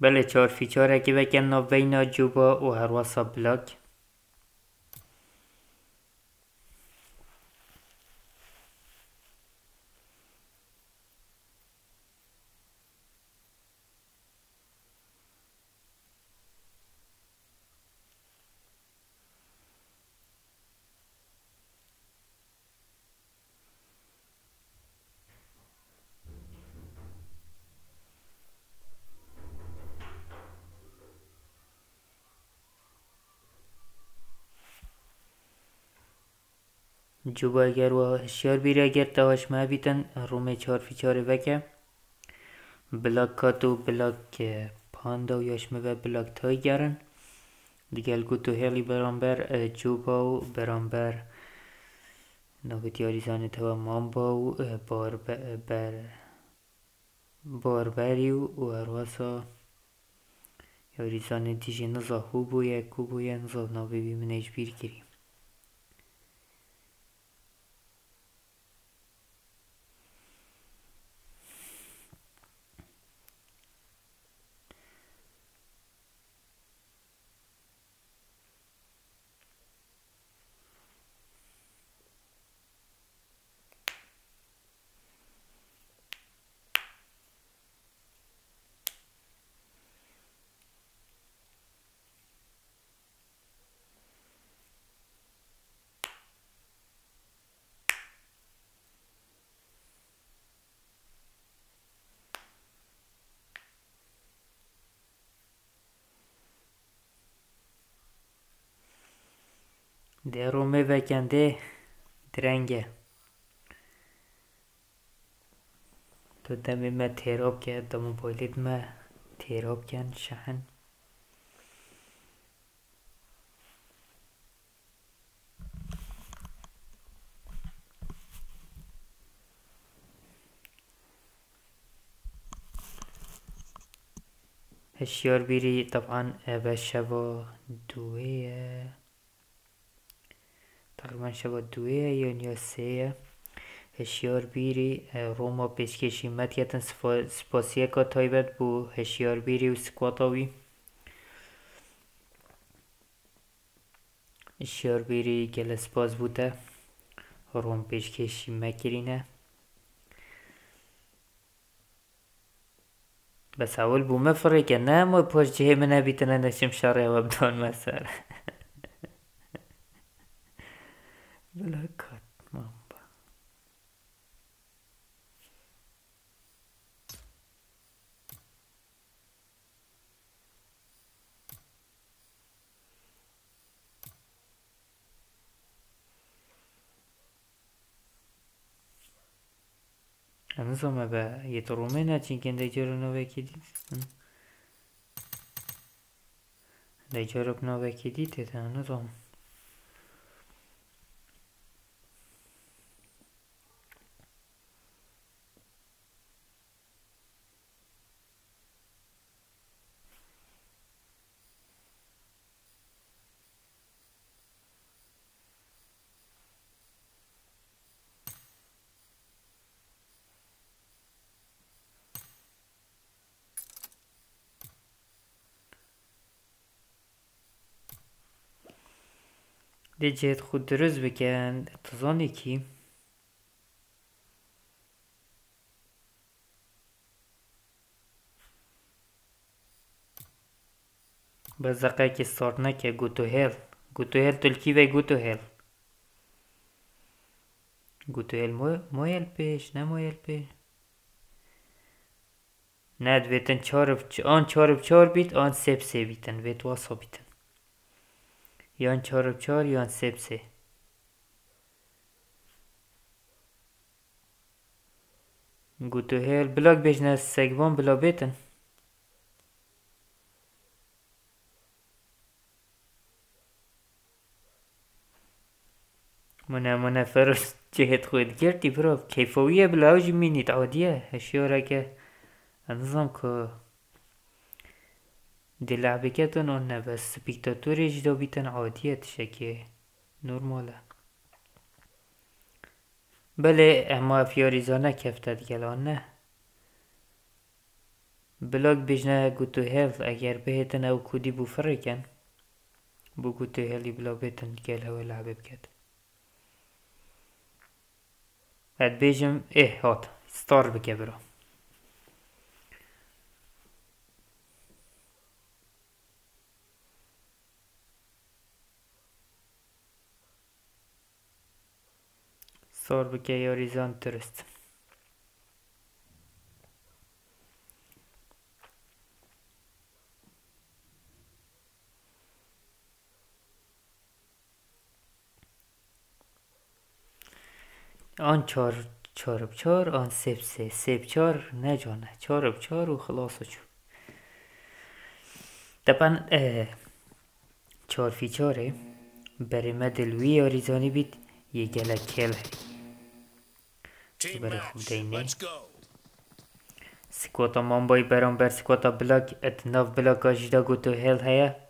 بله چهار فیچار اگه بکن نوینا جوبا و هر واسا جوبا اگر و هشیار بیره اگر تاواش ما بیتن رومه چهار فیچاره وکه بلاک کاتو بلاک پاندا و یاشمه و بلاک تای گرن. دیگه گوتو هلی برانبر جوبا و برانبر. نوبت یاریزان توا مامبا و بار بر باربری و ارواسا. یاریزان دیجی نزا خوبویه کوبویه نزا نابی بیمنش بیر کریم رومه وکنده درنگه تو دمی ما تیراب کرد دمو موبایلیت ما تیراب کن شهن هشیار بیری طبعا اوه شبا دویه. تقریبا شبا دوه یا سه هشیار بیری روما پیشکشی. مدیتن سپاسیه که تایبت بو. هشیار بیری و سکواتاوی. هشیار بیری گل سپاس بوده. روم پیشکشی مکرینه بس اول بو مفرقه نه ما پاش جهه منه بیتنه نشم شاره و بدان مسر. Velakat Mamba. Non so, ma beh, dietro Romena ci inchiendeggiano vecchie dita. Dai giorni vecchie. دی جهت خود درست بکن تزانی کی بزقه که ستارت نکه گوتو هیل گوتو هیل تلکی و گوتو هیل گوتو هیل مو هیل پیش نه مو هیل پیش نه دویتن چهار آن چهار چهار بیت آن سب سه بیتن ویت واسا بیتن یان چهار چهار یان سب سه گوتو هیل بلاک بجنه سگوان بلا بیتن منه منه فرس جهت خود گرتی برا کیفویه بلاوجی مینید عادیه هشیاره که نظام که دی لعبکتون اون بس سپیکتاتوری جدا بیتن عادیه تشکیه نورماله بله اما فیاریزا نکفته دیگه نه بلاک بجنه گوتو هیل اگر بهتن او کودی بو فرکن بو گوتو هیلی بلا بهتن دیگه هوا لعبه بکد اد بیجم اه هات ستار بکه ریزان ترست. آن چهار چهار بچهار آن سب سه سب چهار نه جانه چهار بچهار و خلاص شو طبعا چهار فی چهاره برای ما دلوی آریزانی بید. یه گله کل. هی دینه سکواتا مانبای برام بر سکواتا بلاک اتناف بلاک آجیدا گوتو هل هیا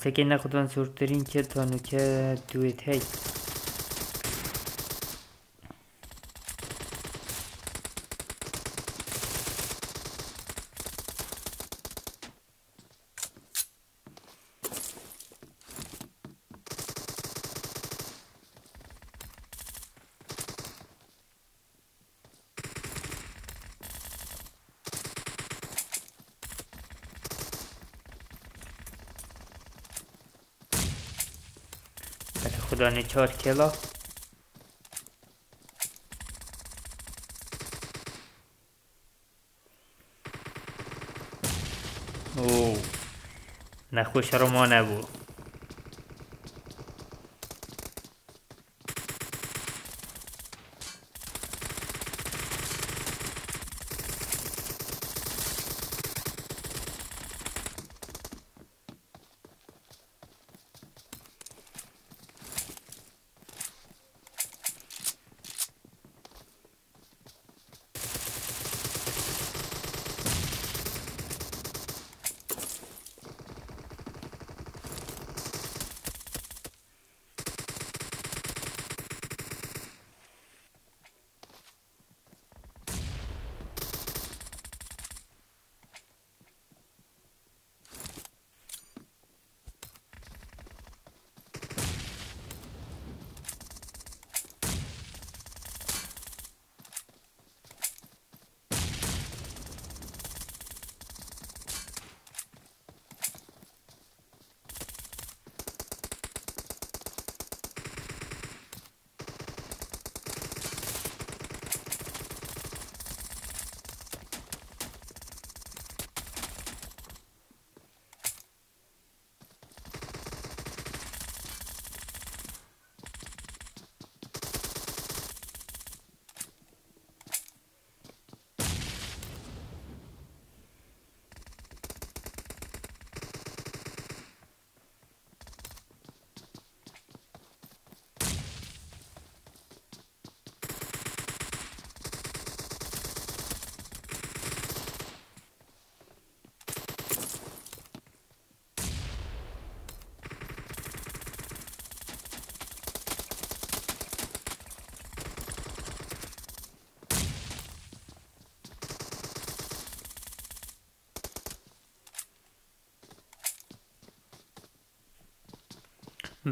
امسكي ناخدون صورتين كده نوكا دويت هاي خدا چهار کلا او نخوش رو ما نبود.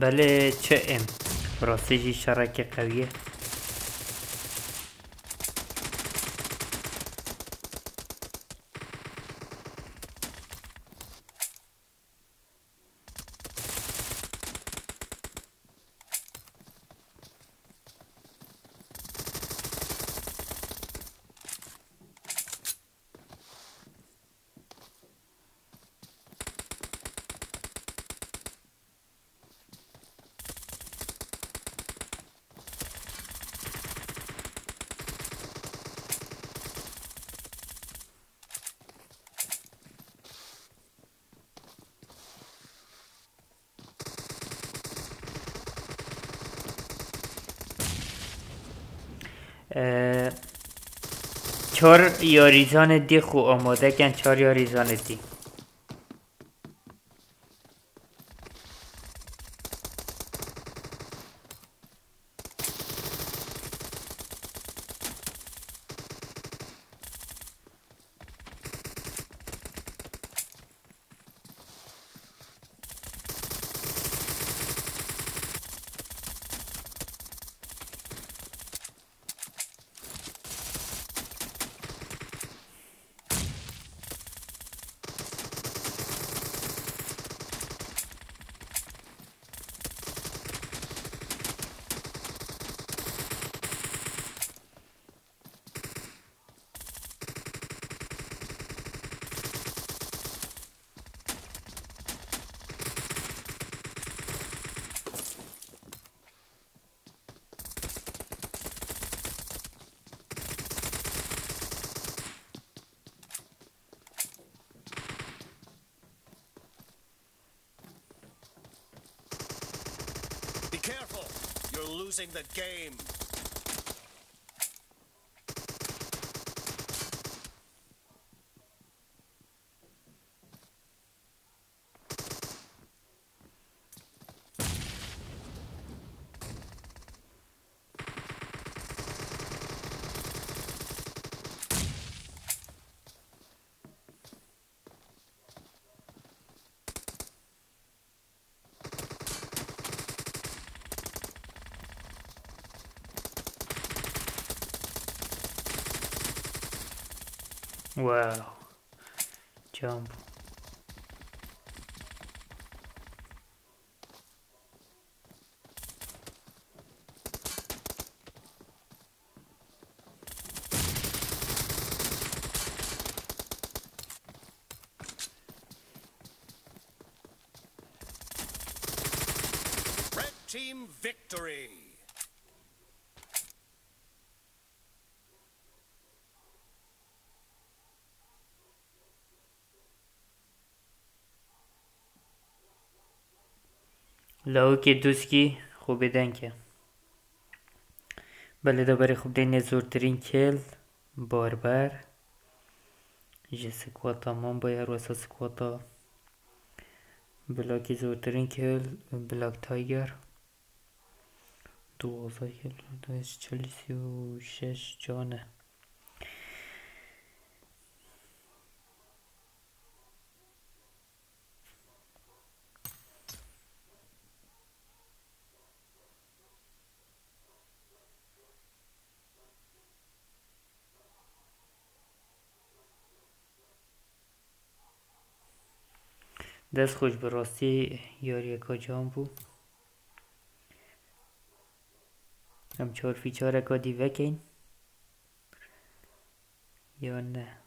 بله چه ام؟ راستی شرک قویه. چهار یاریزان دی خو آماده کن چهار یاریزان دی. The game. Wow. Jump. لاوکی دوسکی خوب که بله دابری خوب دین زورترین کل باربر سکواتا من باید واسه سکواتا بلاکی بلاک تایگر دوازه کل دویست چلیسی و شش جانه دست خوش به راستی یاری جان بود هم چهار فیچار اکا دیوکین یا نه.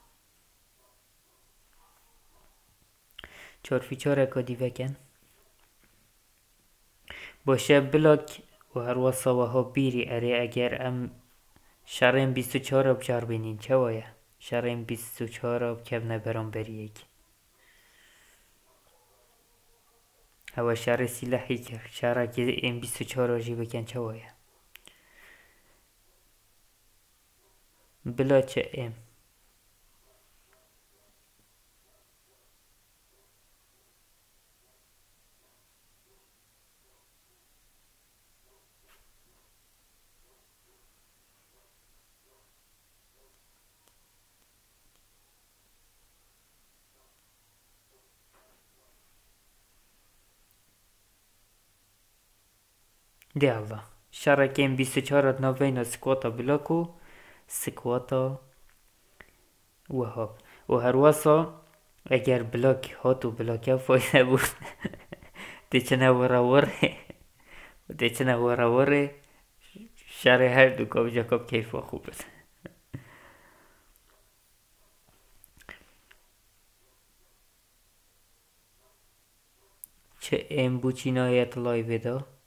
چهار فیچار اکا دیوکن باشه بلاک و هر وصا ها بیری. اره اگر ام شرم بیست و چهار اب چار بینین. چه وایه؟ شرم بیست و چهار اب کب نبرم بری یکی هوا شهر سلاحی که شهر که ام 24 آجی بکن چه بلا چه ام الله شرکیم 24 نوین سکواتا بلاکو سکواتا وهاب و هر واسا اگر بلاک هاتو بلاک فایده بود دیچنه ورا وره دیچنه ورا وره شر هر دو کاب جاکاب کیفا خوب است چه ام بوچینایت لایو دا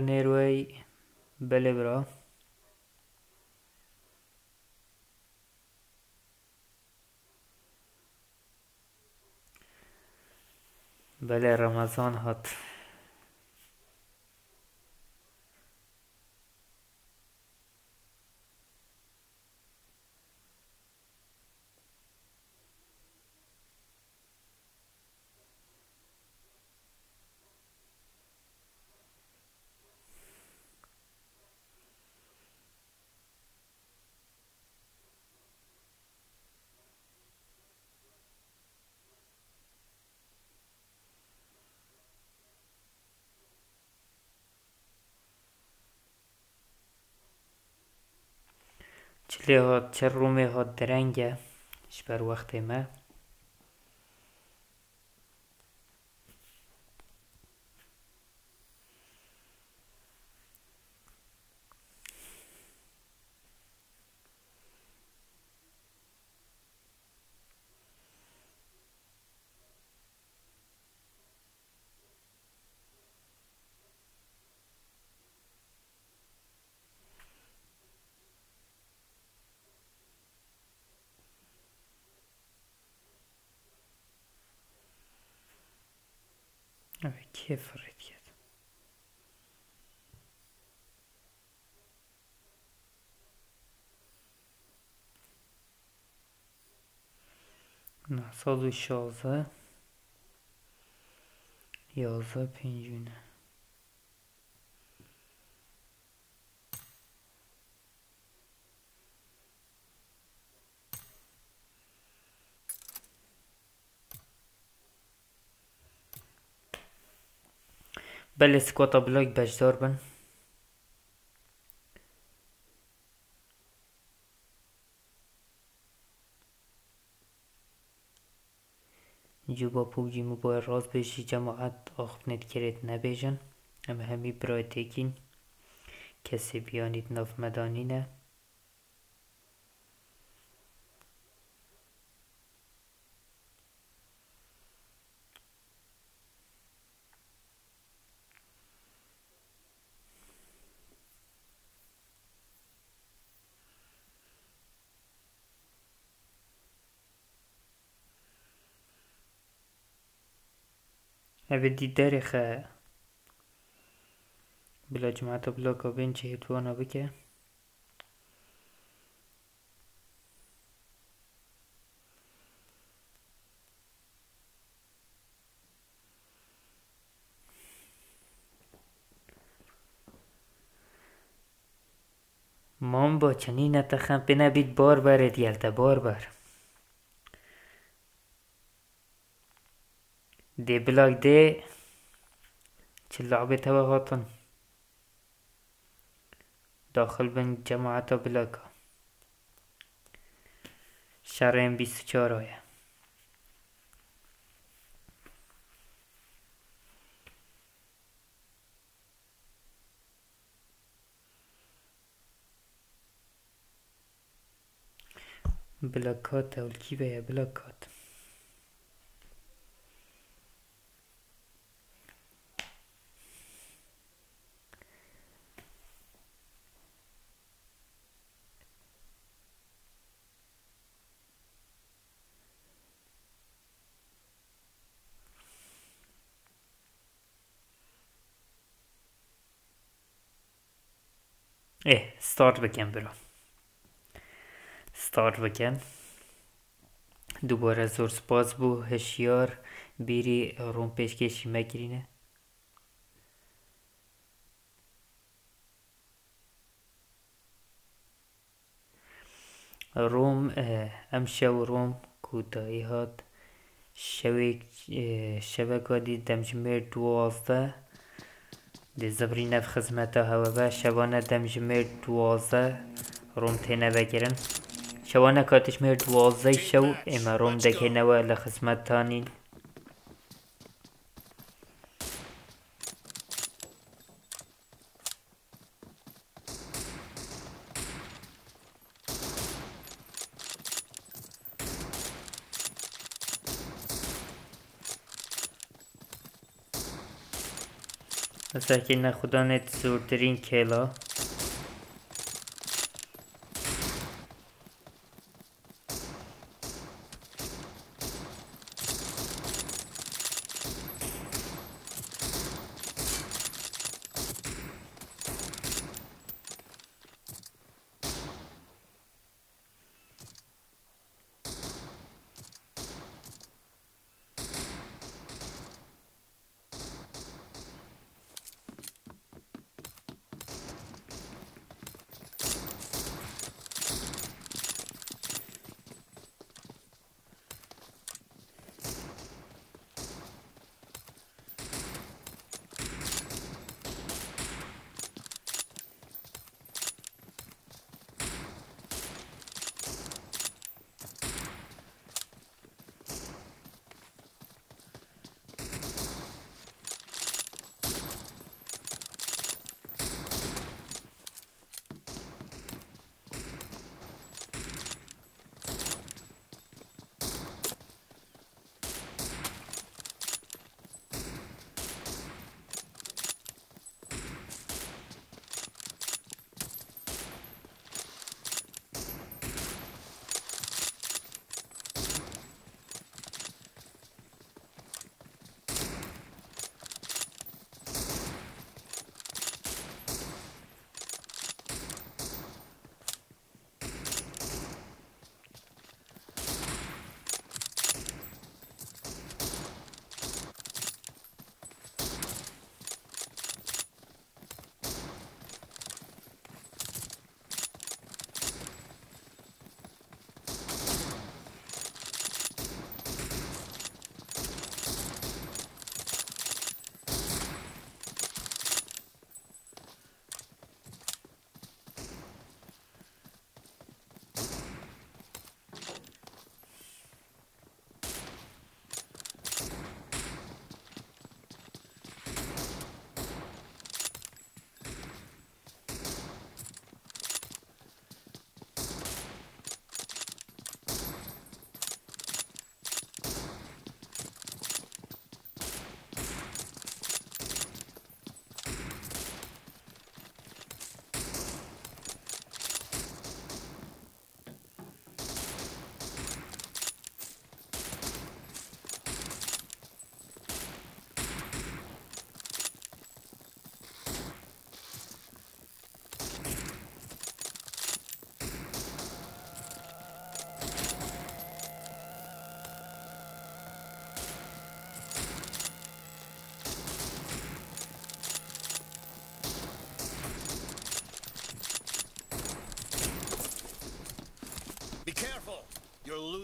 نیروئی برہر من ہاتھ چلی هات چه رومی هات درنگه بر وقت ما اوه کیف فرید کرد نه صد و بله سکواتا بلاک بجدار بن. جوبا پوجی مو راز بشی جماعت آخفنت کرد نبیجن اما همی برای تکین کسی بیانید ناف اوه دی درخه بلا جماعت بلاکا بین چه هتوانا بکه مام با چنین تخم بنبید بار بر دیلته بار بر دی بلاک دی چه لعبه توا هاتن داخل بن جماعت شرم بیست و چهار آیه بلاکات اول کی بیا بلاکات اه ستارت بکن برا ستارت بکن دوباره زور سپاس بو هشیار بیری روم پیشکشی مگرینه روم ام شو روم کوتاهی هات شوک شبکه دوازده دی زبری نف دزبری نەف خزمەتە هەوە بە شەوانە دەمژمێر دوازە ڕۆم تێنە بەگرن شەوانە کاتژمێر دوازەی شەو ئێمە ڕۆم دەکەینەوە لە خزمەتتانین مثلا که نه خدا نت زورترین کلا.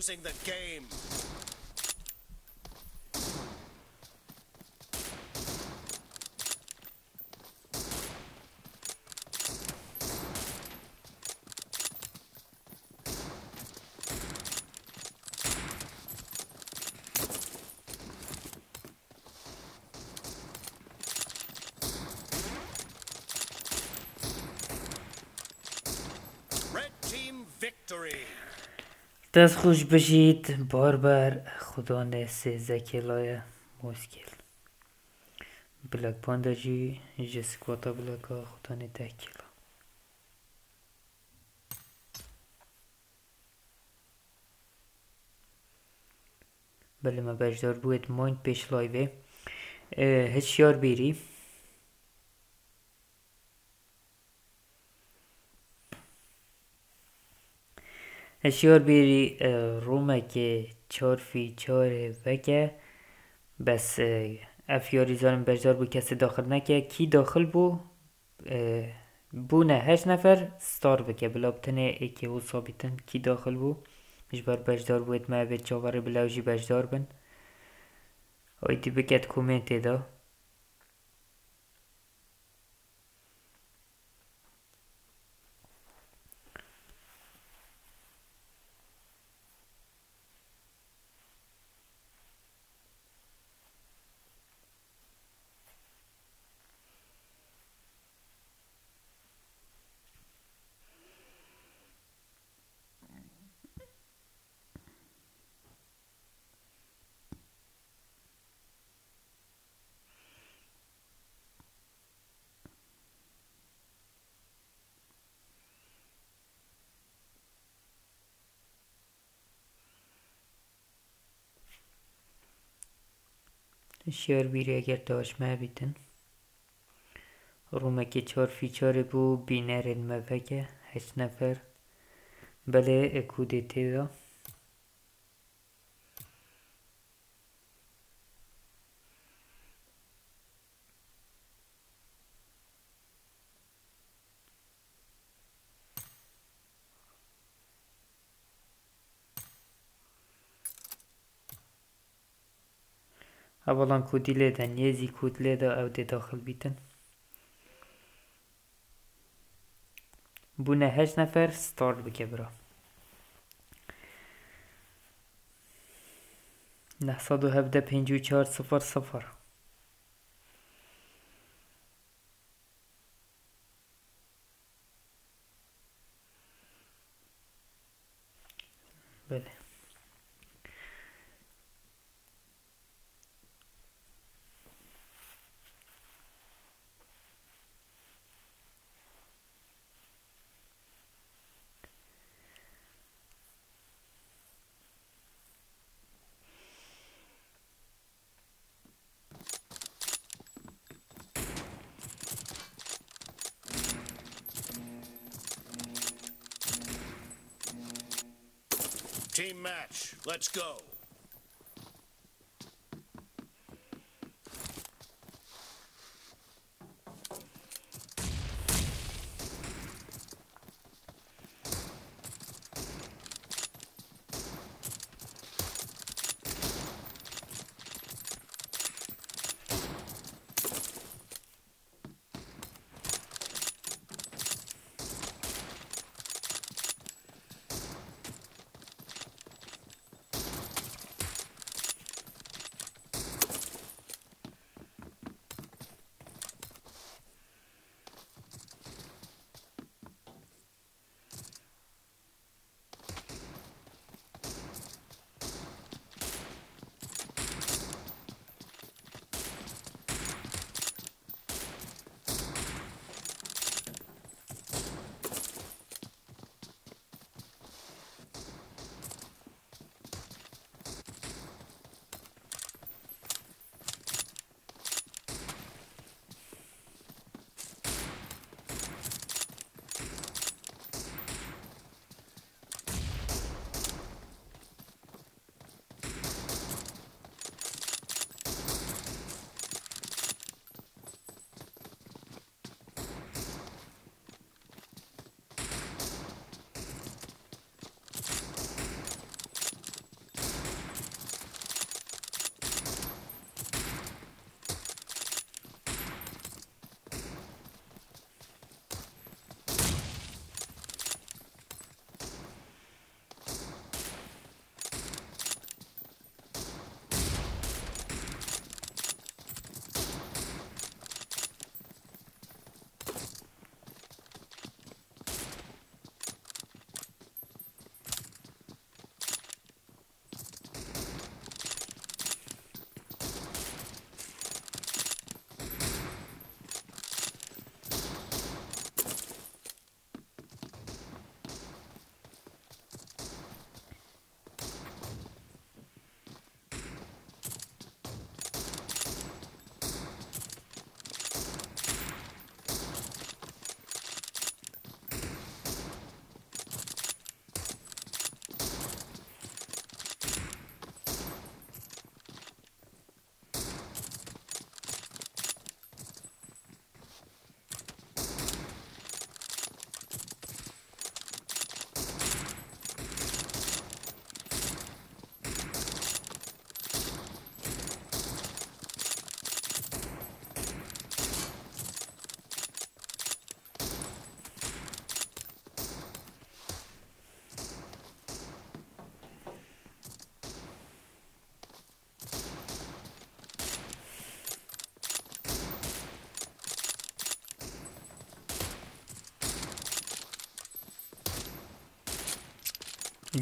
Losing the game. دست خوش بشید. بار بر خدا سیزده کلای مشکل. بلک پاندا جی جسکواتا بلکا خدا ده کلا بله ما بجدار بود ماین پیش لایوه. هشیار بیری؟ هشیار بیری رومه که چار فی چار وکه. بس افیاری زارم بجدار بو کسی داخل نکه. کی داخل بو؟ بو نه هشت نفر ستار بکه. بلا بتنه ایکی و ثابتن کی داخل بو. مش بر بجدار بود ما بید چاوره بلاوجی بجدار بن. آیدی بکت کومنت دا شیار بیری اگر داشت ما بیتن رومکی چهار فیچار بو بینر مفکه هشت نفر. بله اکوده تیدا اولان کودی لی دن یزی کود لی او دی داخل بیتن بونه هش نفر ستار بکه برا نحصادو هفته پینجو چار سفر سفر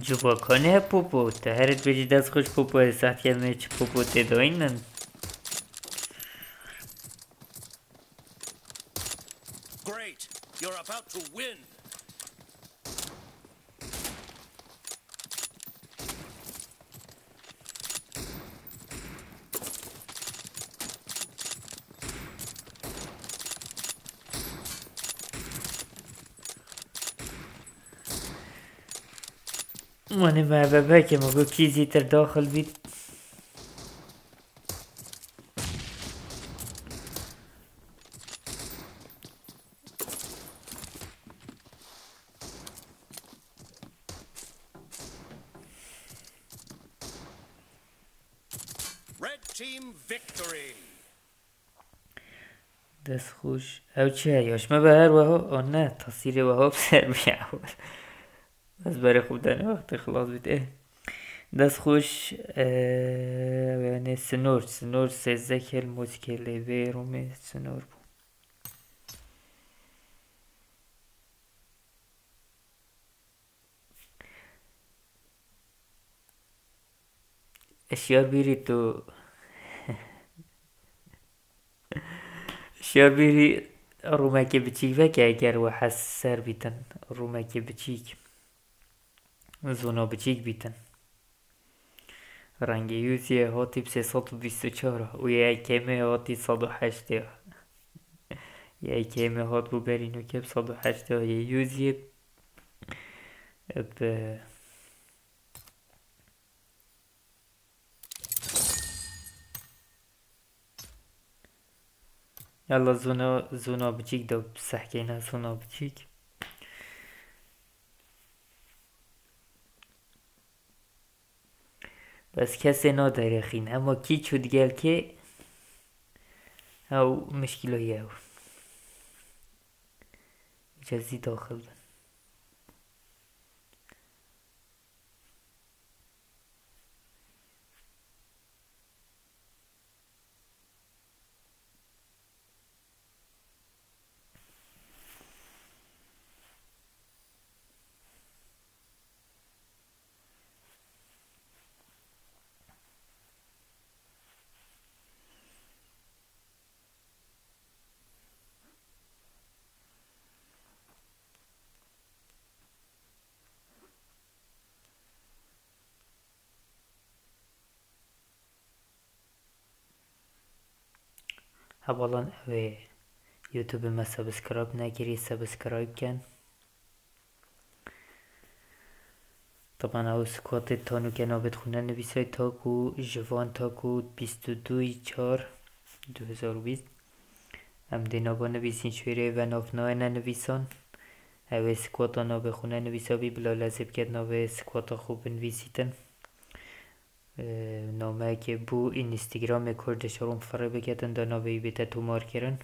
جواکانه پوپو تهرت بجی دست خوش پوپو حسات کردن چه پوپو تداینن Great. مانه محببه که مگو چیزی تر داخل بید. دست خوش أو چه هیاش ما به هر وها آه نه تصویر وها بسر بیاور بس برای خوب دانه وقت خلاص اه. دست خوش یعنی سنور سنور سزده کل وی رومه سنور بو اشیار بیری تو اشیار بیری رومک بچیک وکه اگر و حس سر بیتن رومک بچیک بچیک بیتن. رنگ یوزی هاتی بسه صد و یه کمه هاتی صد و هشته یه کمه هات بو برینو که صد و هشته یه به يلا زونا زونا بچيك دو بسحكينا زونا بچيك بس کسی نداره خین. اما کی چود گل که؟ او مشکل او. جزی داخل بن اولا اوه یوتیوب ما سبسکرایب نگیری سبسکرایب کن طبعا او سکوات تانو که نابد خونه نویسای تاکو جوان تاکو بیست و دوی چار دو هزار و بیست هم دینا با نویسین شویره و نافنای ننویسان او سکواتا نابه خونه نویسا بی بلا لازم کرد نابه سکواتا خوب نویسیتن نامه که بو اینستاگرام کردش روم فره بگردن دا نامه بیته تو مار کرن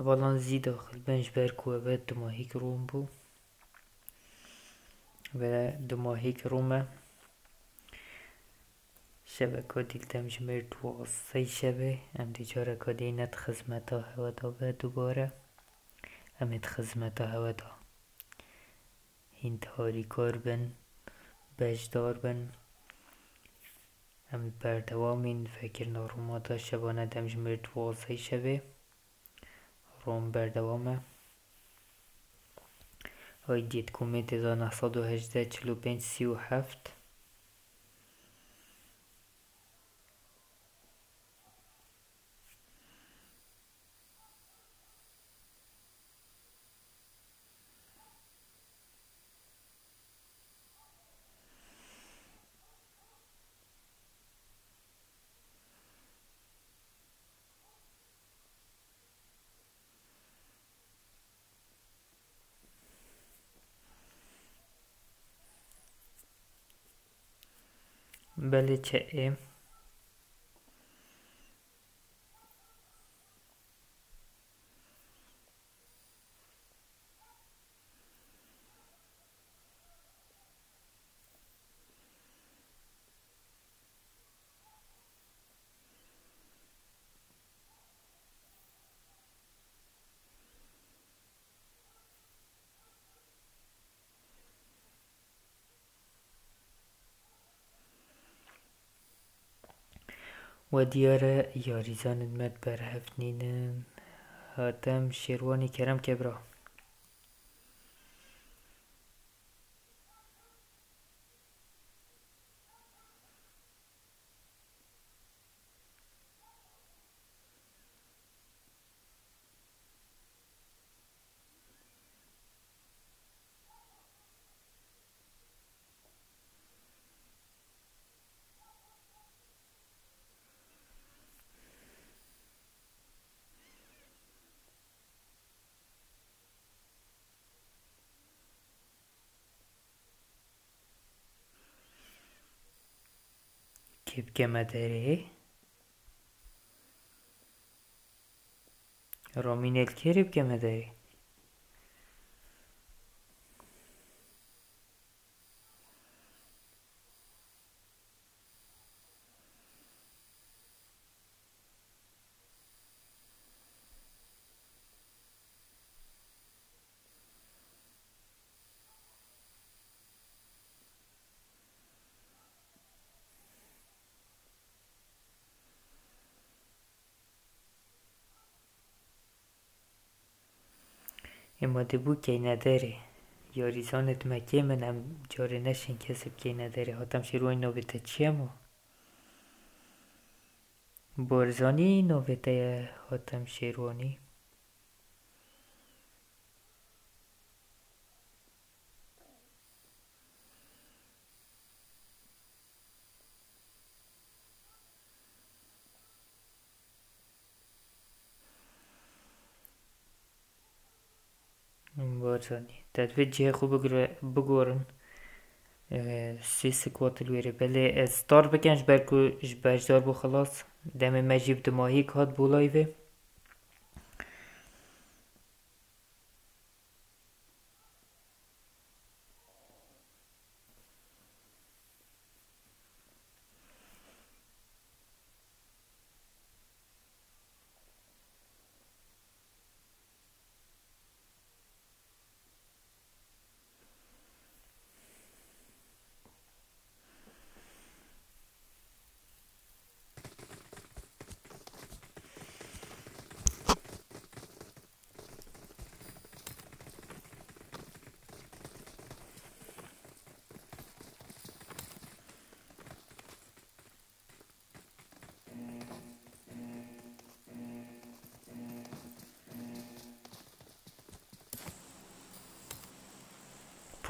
اولا زی داخل بنج بر کوه دماهیک روم بو و دماهیک رومه شبه دیل تمجمر دوازده شبه ام دیجاره کادی نت خزمتا هوا دا و دوباره امت خزمتا هوا دا هین تاری کار بن بجدار بن ام بردوامین فکر ناروما دا شبانه دمجمر دوازده شبه روم بەردەوامە های دیت کومێتی 1918 45 37别列切姆。و دیاره یاریزان مد بر هفنین هاتم شیروانی کرم کبرا. кепкемедери роминел керепкемедери اما دبو کی نداره یاریزانت مکه منم جاره نشین کسب کی نداره هاتم شروع نوبته چیه مو بارزانی نوبته هاتم شیروانی چۆنی دەتوێت جێخو بگۆرن سێسە کۆتل وێرە بەلێ ئێستار بکەنج بەرکوژ بەشدار بۆ خلاص دەمێ مەجیب دماهی کات بۆ لایێ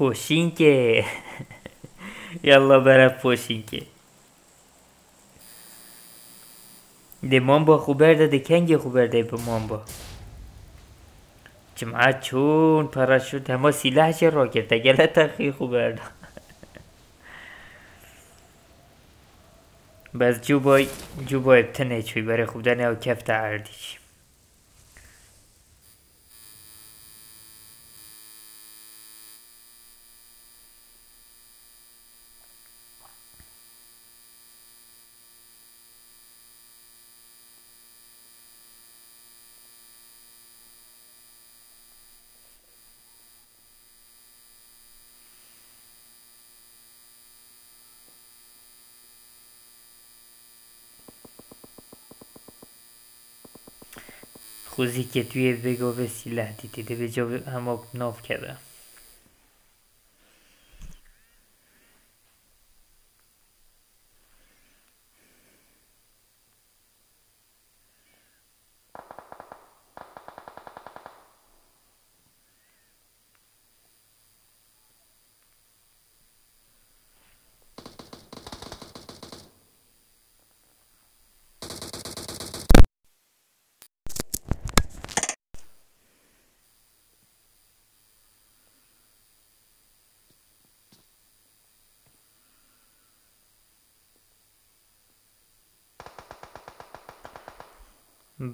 پوشینکه یالا برای پوشینکه ده مامبا خوبرده ده کنگی خوبرده به مامبا. جمعه چون پراشوت همه سلاحش را کرده گله تخی خوبرده بس جو بای جو بای ابتنه چوی برای خوب دنه او کفت عردیش. خوزی که توی بگو به سیله دیده به جا همه ناف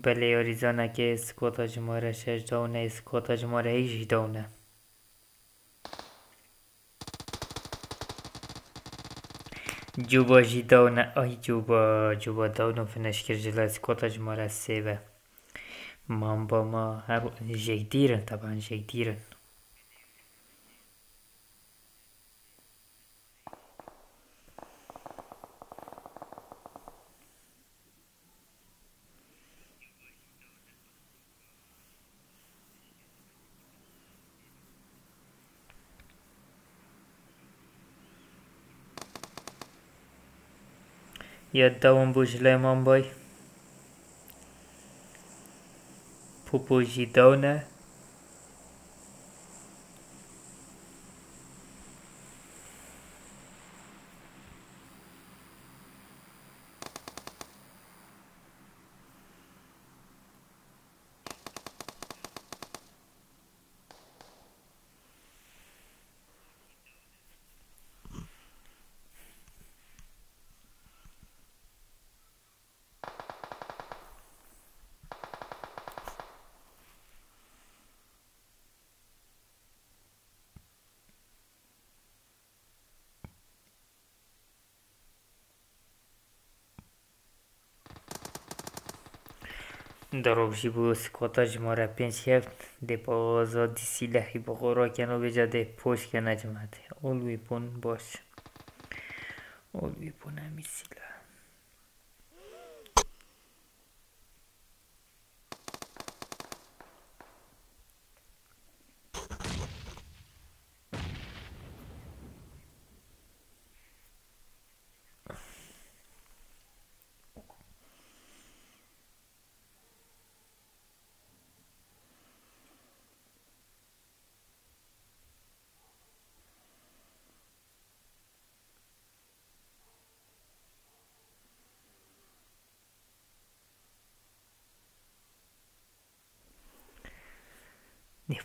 کرده بله یاریزانه که اسکوتا شماره شش دونه اسکوتا شماره ایش دونه جوبا جی دونه آی جوبا جوبا دونه فنش کر جلا اسکوتا شماره سه مامبا ما جيديرن طبعا Yet the umbush lemon boy. Pupuji ne. دروغ جی بو سکوتا جی مارا پینچ هفت دی پا آزا دی سی لحی کنو بیجا دی پوش کنجمه دی اولوی پون باش اولوی پون همی سی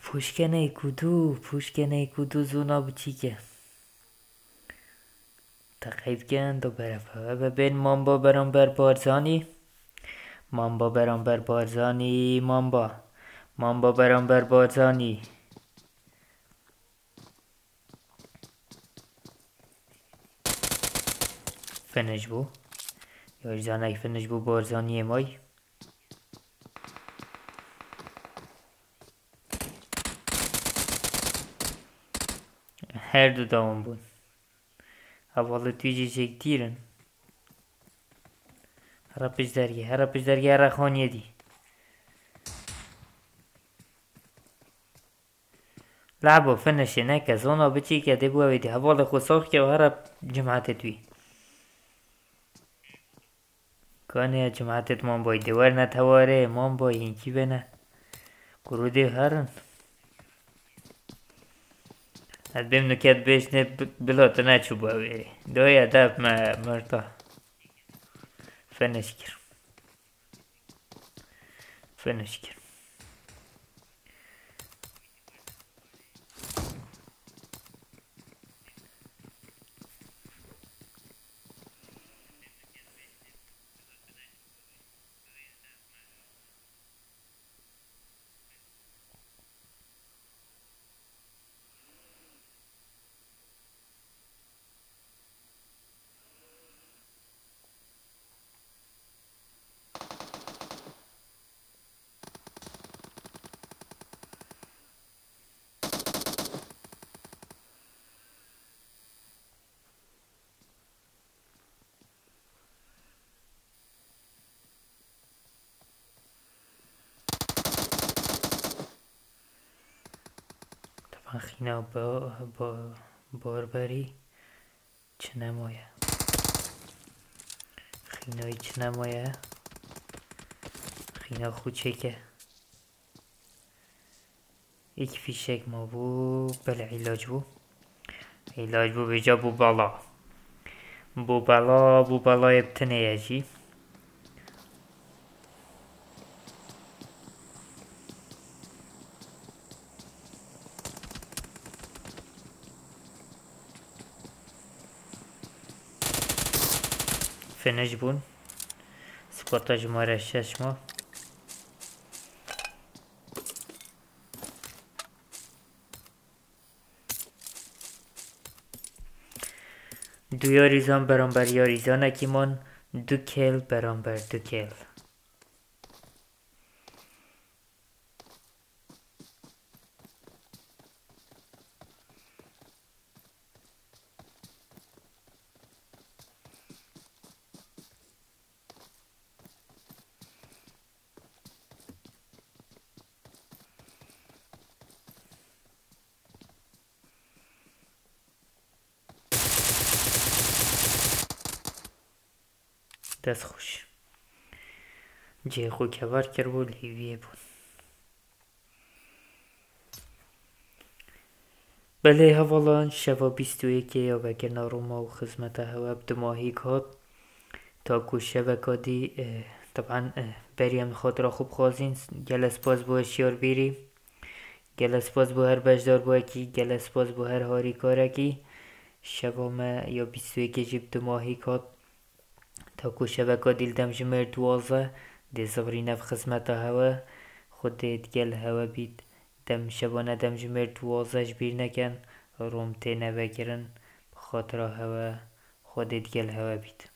pushkene kudu, pushkene kudu zuna bچیکه تقیب گند و برفه. و بین مامبا برام بر بارزانی. مامبا برام بر بارزانی. مامبا. مامبا برام بر بارزانی. فنش بو یا فنش بو بارزانی مای. Her dudağım bu. Havalı tüyecek دیرن هر پشدرگی هر پشدرگی هر خانیه دی لعبه فنشه نکه زونا بچی که دی بوه دی حوال خساخ که و هر جماعت توی کانه جماعتت من باید دیوار نتواره من باید اینکی Odbimnu, kjer bi ne bilo to e neč ubavili. E, doja da me mrtva. Feneškir. Feneškir. طبعا خینا با, با باربری چه نمایه خینایی چه نمایه خینا خوچکه یک فیشک ما بو بله علاج بو علاج بو بجا بو بالا بو بالا بو بالا بتنه يجي فنش بون سپورتا جماره شش ما دو یاریزان برانبر یاریزان اکیمان دو کل برانبر دو کل. دست خوش خو کبر کرد و لیویه بود بله هوالا شبا بیست و یکی یا وگر ناروما و خدمت هوا دماهی کات تا کو شبکا دی طبعا بریم خود را خوب خوازین. گل اسپاس بو اشیار بیری. گل اسپاس بو هر بجدار بو اکی. گل اسپاس بو هر هاری کارکی. شبا ما یا بیست و یکی جیب دماهی کات تاکو شبکه دیل دم جمر دوازه دی زغری نف خدمت هوا خود دیگل هوا بید دم شبانه دم جمر دوازه بیر نکن روم تی نوگرن بخاطر هوا خود دیگل هوا بید